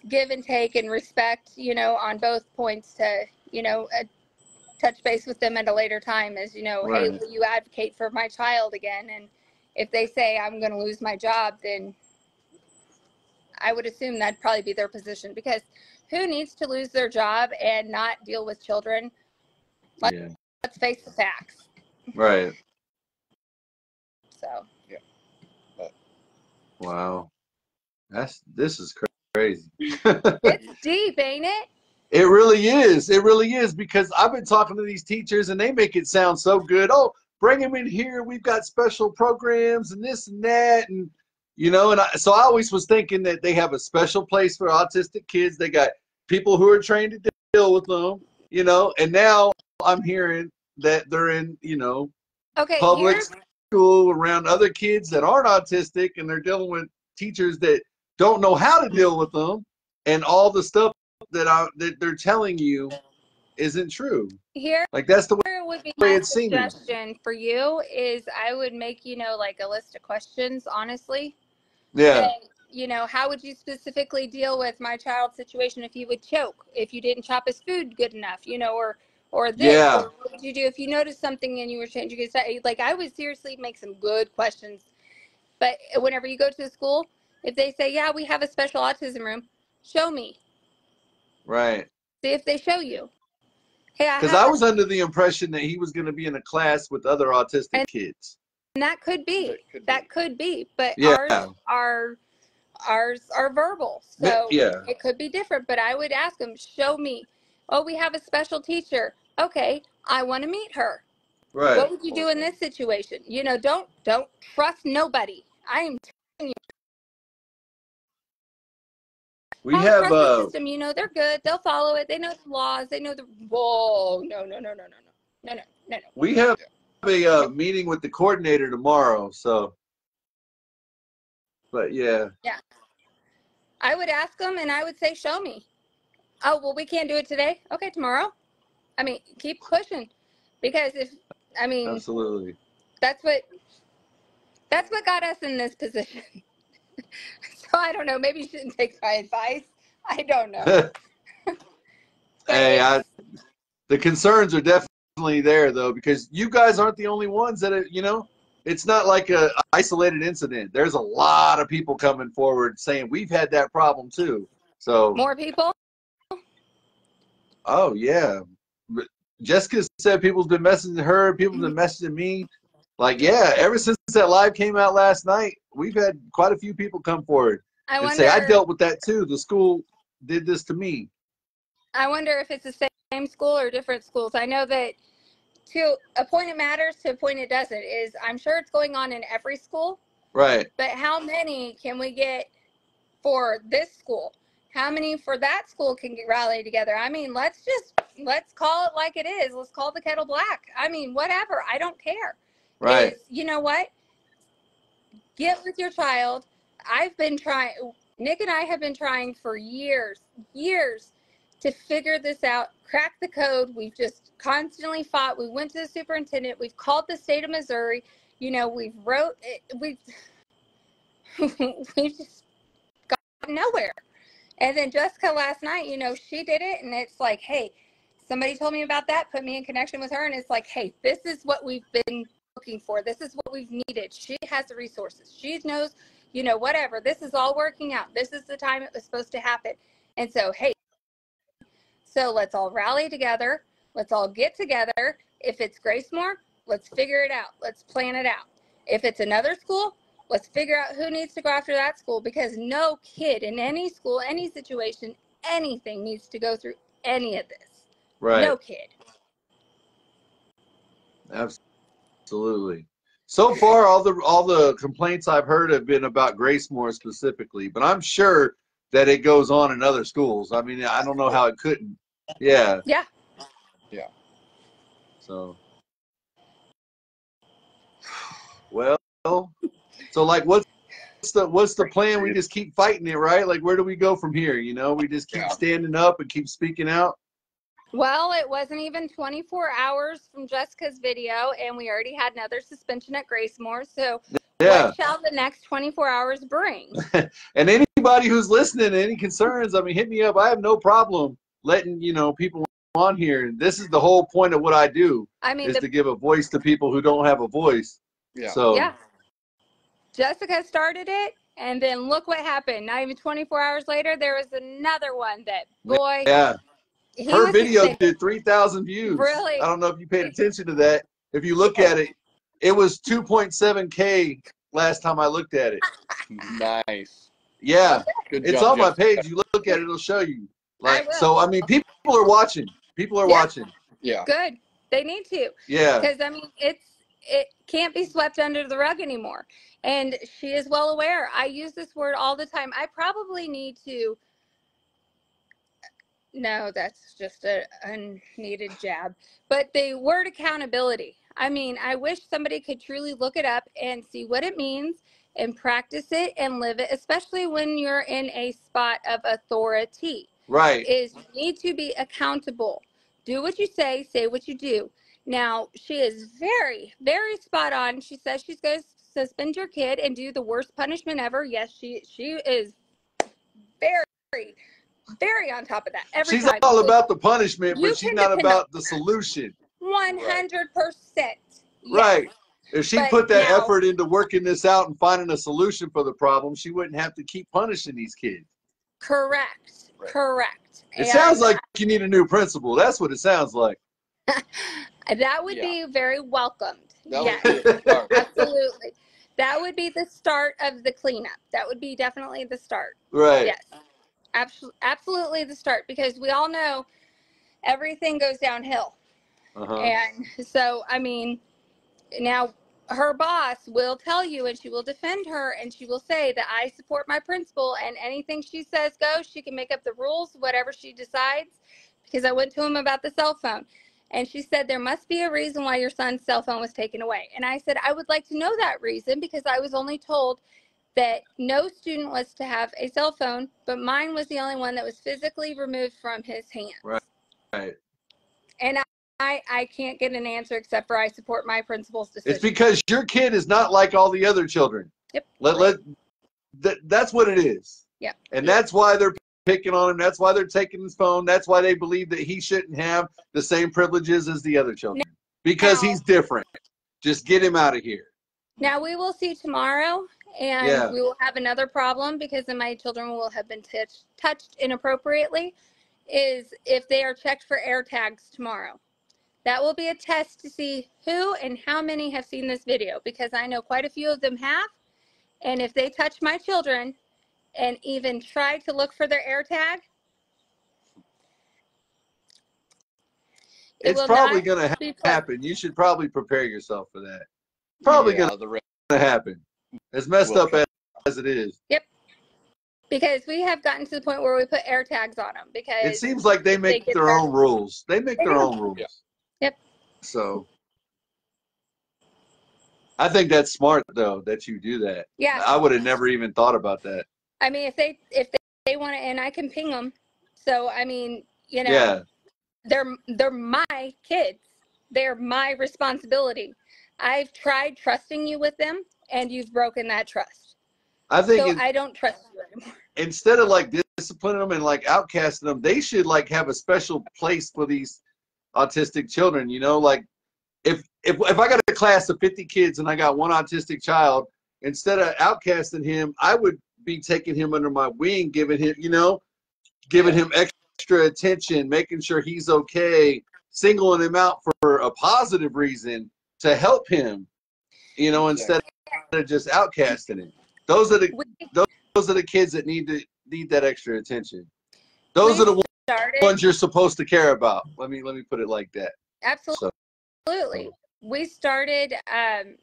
give and take and respect, you know, on both points to you know touch base with them at a later time as you know hey will you advocate for my child again? And if they say i'm going to lose my job then i would assume that'd probably be their position because who needs to lose their job and not deal with children? Let- yeah, let's face the facts. Right. so. Yeah. Wow, that's this is crazy. [LAUGHS] it's deep ain't it It really is. It really is because I've been talking to these teachers and they make it sound so good. Oh, bring them in here. We've got special programs and this and that and you know. And I, so I always was thinking that they have a special place for autistic kids. They got people who are trained to deal with them. You know. And now I'm hearing that they're in you know okay public here's school around other kids that aren't autistic and they're dealing with teachers that don't know how to deal with them and all the stuff that I that they're telling you isn't true. here Like that's the way would be way it seems. suggestion for you is i would make you know like a list of questions honestly yeah. say, you know, how would you specifically deal with my child's situation if he would choke, if you didn't chop his food good enough, you know, or or this, Yeah. or what would you do if you noticed something and you were changing his diet? Like I would seriously make some good questions. But whenever you go to the school, if they say, yeah, we have a special autism room, show me. Right. See if they show you. Hey, Because have I was under the impression that he was going to be in a class with other autistic And- kids. and that could be. That could That be. could be. But Yeah. ours are ours are verbal. So yeah. it could be different. But I would ask them, show me. Oh, we have a special teacher. Okay, I want to meet her. Right. What would you do in this situation? You know, don't don't trust nobody. I am We have the uh, system. You know, they're good. They'll follow it. They know the laws. They know the. Whoa! No! No! No! No! No! No! No! No! No! we have a uh, meeting with the coordinator tomorrow. So, but yeah. yeah, I would ask them, and I would say, "Show me." Oh well, we can't do it today. Okay, tomorrow. I mean, keep pushing, because if I mean absolutely. that's what that's what got us in this position. [LAUGHS] [LAUGHS] so I don't know. Maybe you shouldn't take my advice. I don't know. [LAUGHS] [LAUGHS] Hey, I, the concerns are definitely there though because you guys aren't the only ones that are, you know. It's not like a isolated incident. There's a lot of people coming forward saying we've had that problem too. So, more people. oh yeah, Jessica said people's been messaging her, people's been mm-hmm. messaging me. Like, yeah, ever since that live came out last night, we've had quite a few people come forward I and wonder. say, I dealt with that too. The school did this to me. I wonder if it's the same- school or different schools. I know that to a point it matters, to a point it doesn't. Is I'm sure it's going on in every school, Right. but how many can we get for this school? How many for that school can get rally together? I mean, let's just let's call it like it is. Let's call the kettle black. I mean, whatever. I don't care. Right. is, you know what? Get with your child. I've been trying, Nick and I have been trying for years, years to figure this out, crack the code. We've just constantly fought. We went to the superintendent. We've called the state of Missouri. You know, we've wrote, it- we've, [LAUGHS] we've just got nowhere. And then Jessica last night, you know, she did it, and it's like, hey, somebody told me about that, put me in connection with her, and it's like, hey, this is what we've been looking for. This is what we've needed. She has the resources. She knows, you know, whatever. This is all working out. This is the time it was supposed to happen. And so, hey, so let's all rally together. Let's all get together. If it's Gracemor, let's figure it out. Let's plan it out. If it's another school, let's figure out who needs to go after that school because no kid in any school, any situation, anything needs to go through any of this. Right. No kid. Absolutely. So far, all the all the complaints I've heard have been about Grace Gracemor specifically, but I'm sure that it goes on in other schools. I mean, I don't know how it couldn't. Yeah. Yeah. Yeah. So. Well, so like, what's the what's the plan? We just keep fighting it, right? Like, where do we go from here? You know, we just keep Yeah. standing up and keep speaking out. Well, it wasn't even 24 hours from Jessica's video, and we already had another suspension at Gracemor. So, Yeah. what shall the next 24 hours bring? [LAUGHS] And anybody who's listening, any concerns, I mean, hit me up. I have no problem letting you know people on here. And this is the whole point of what I do I mean, is the, to give a voice to people who don't have a voice. Yeah. So yeah. Jessica started it, and then look what happened. Not even 24 hours later, there was another one that, boy, yeah, he her video sick. did three thousand views. Really? I don't know if you paid attention to that. If you look at it, it was two point seven k last time I looked at it. Nice. Yeah, Good it's job, on my page. You look at it, it'll show you. I Like will. so, I mean, people are watching. People are Yeah. watching. Yeah. Good. They need to. Yeah. because I mean it's it can't be swept under the rug anymore. And she is well aware. I use this word all the time. I probably need to. No, that's just a unneeded jab. But the word accountability. I mean, I wish somebody could truly look it up and see what it means and practice it and live it, especially when you're in a spot of authority Right. is you need to be accountable. Do what you say, say what you do. Now, she is very, very spot on. She says she's going to suspend your kid and do the worst punishment ever. Yes, she she is very, very on top of that every She's time. all about the punishment, You but she's not about the solution. one hundred percent. Right. If she But put that now- effort into working this out and finding a solution for the problem, she wouldn't have to keep punishing these kids. Correct. Correct. It And sounds like you need a new principal. That's what it sounds like. [LAUGHS] that would Yeah. be very welcomed. That yes. would be a start. [LAUGHS] Absolutely. That would be the start of the cleanup. That would be definitely the start. Right. Yes. Abs- absolutely the start because we all know everything goes downhill. Uh-huh. And so, I mean, now her boss will tell you and she will defend her and she will say that I support my principal and anything she says goes. She can make up the rules, whatever she decides, because I went to him about the cell phone. And she said, There must be a reason why your son's cell phone was taken away. And I said, I would like to know that reason because I was only told that no student was to have a cell phone, but mine was the only one that was physically removed from his hands. Right. Right. And I, I, I can't get an answer except for I support my principal's decision. It's because your kid is not like all the other children. Yep. Let let that, that's what it is. Yep. And that's why they're picking on him. That's why they're taking his phone. That's why they believe that he shouldn't have the same privileges as the other children. Because he's different. Just get him out of here. Now we will see tomorrow, and Yeah. we will have another problem because then my children will have been touched touched inappropriately. Is if they are checked for air tags tomorrow. That will be a test to see who and how many have seen this video because I know quite a few of them have. And if they touch my children and even try to look for their air tag, it It's will probably going to be happen. You should probably prepare yourself for that. Probably Yeah, going to happen. As messed Will up as, as it is. Yep. Because we have gotten to the point where we put air tags on them because It seems like they make get their their- own rules. They make They their do. own rules. Yeah. Yep. So I think that's smart though that you do that. yeah I would have never even thought about that. I mean, if they if they, they want to, and I can ping them. So I mean, you know, Yeah. they're they're my kids. They're my responsibility. I've tried trusting you with them, and you've broken that trust. I think So it- I don't trust you anymore. instead of like disciplining them and like outcasting them, they should like have a special place for these autistic children. You know, like if if if I got a class of 50 kids and I got one autistic child, instead of outcasting him, I would be taking him under my wing, giving him, you know, giving him extra attention, making sure he's okay, singling him out for a positive reason to help him, you know, instead of just outcasting it. Those are the We those are the kids that need to need that extra attention. Those are the started ones you're supposed to care about. Let me let me put it like that. absolutely. We started. Um,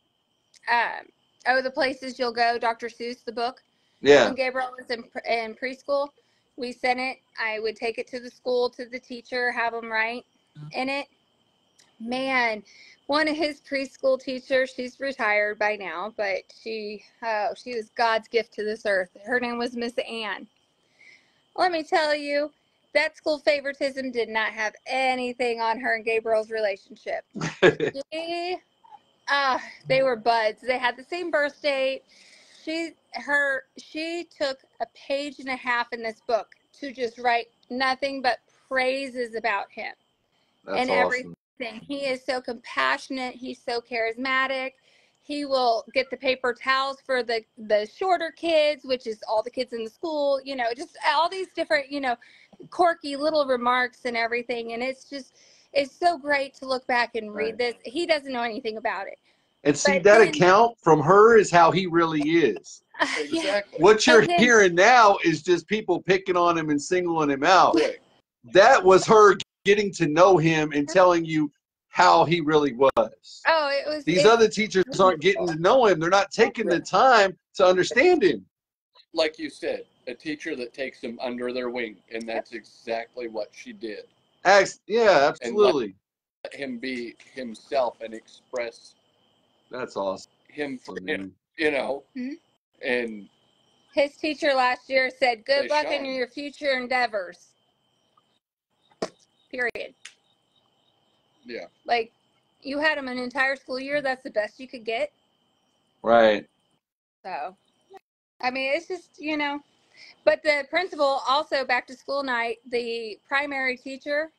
um, oh, the places you'll go. Dr. Seuss, the book. Yeah, when Gabriel was in, in preschool, we sent it. I would take it to the school to the teacher, have them write in it. Man, one of his preschool teachers, she's retired by now, but she, oh, she was God's gift to this earth. Her name was Miss Ann. Let me tell you, that school favoritism did not have anything on her and Gabriel's relationship [LAUGHS] she uh they were buds they had the same birth date she her she took a page and a half in this book to just write nothing but praises about him that's and awesome. everything he is so compassionate he's so charismatic he will get the paper towels for the the shorter kids which is all the kids in the school you know just all these different you know quirky little remarks and everything and it's just it's so great to look back and read Right. this he doesn't know anything about it And see but that then- account from her is how he really is. [LAUGHS] yeah Exactly. What you're And then- hearing now is just people picking on him and singling him out. That was her getting to know him and telling you how he really was. oh it was These it- other teachers aren't getting to know him. They're not taking the time to understand him. Like you said, a teacher that takes him under their wing, and that's exactly what she did. Ax- yeah, absolutely. Let him be himself and express That's awesome. him, for, man. you know, Mhm. and his teacher last year said good They luck in your future endeavors period yeah, like you had him an entire school year that's the best you could get Right. So, I mean, it's just, you know, but the principal also back to school night, the primary teacher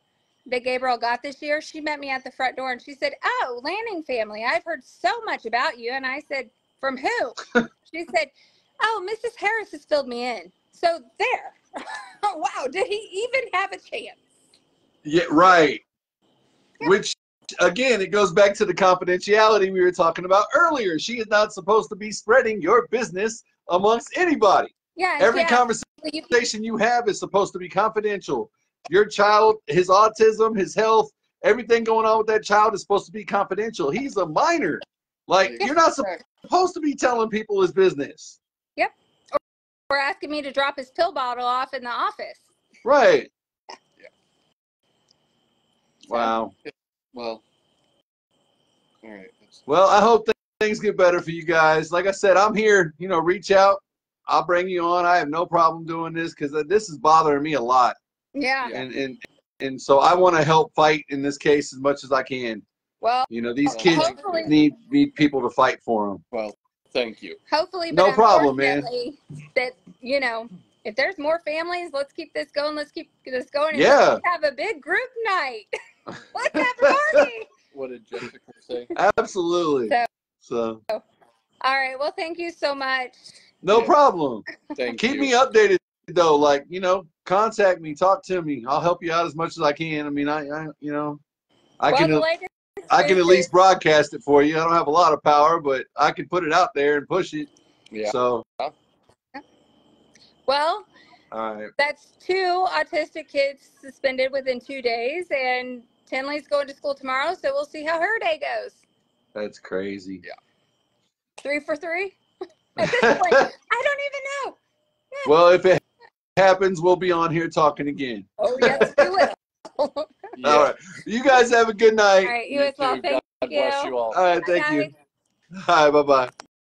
that Gabriel got this year, she met me at the front door and she said, Oh, Lanning family, I've heard so much about you. And I said, From who? [LAUGHS] she said, Oh, Mrs. Harris has filled me in. So there, [LAUGHS] wow, did he even have a chance? Yeah, right. Which again, it goes back to the confidentiality we were talking about earlier. She is not supposed to be spreading your business amongst anybody. Yeah, Every yeah, conversation you- you have is supposed to be confidential. Your child, his autism, his health, everything going on with that child is supposed to be confidential. He's a minor. Like you're not supposed to be telling people his business. Yep. Or asking me to drop his pill bottle off in the office. Right. Yeah. Wow. Well, all right. Well, I hope that things get better for you guys. Like I said, I'm here. You know, reach out. I'll bring you on. I have no problem doing this because this is bothering me a lot, Yeah. Yeah. and and and so I want to help fight in this case as much as I can. Well, You know, these kids hopefully- need need people to fight for them. well, thank you. hopefully, No problem, man. That you know, if there's more families, let's keep this going. Let's keep this going. Yeah. let's have a big group night. [LAUGHS] let's [LAUGHS] have. What did Jessica say? Absolutely. So- So All right. Well, thank you so much. no Yeah. problem. Thank Keep you. me updated though. Like you know, contact me, talk to me. I'll help you out as much as I can. I mean, I, I you know, I well, can the I can at least broadcast it for you. I don't have a lot of power, but I can put it out there and push it. Yeah. So, Well, all right. that's two autistic kids suspended within two days, and Tinley's going to school tomorrow, so we'll see how her day goes. That's crazy. Yeah. Three for three. [LAUGHS] At this point, I don't even know. well, if it happens, we'll be on here talking again. Oh, yes, we will. [LAUGHS] [LAUGHS] All right. You guys have a good night. right, you, as well. too. Thank God you. bless you all. All right. Bye, Thank you. guys. Hi. Bye bye.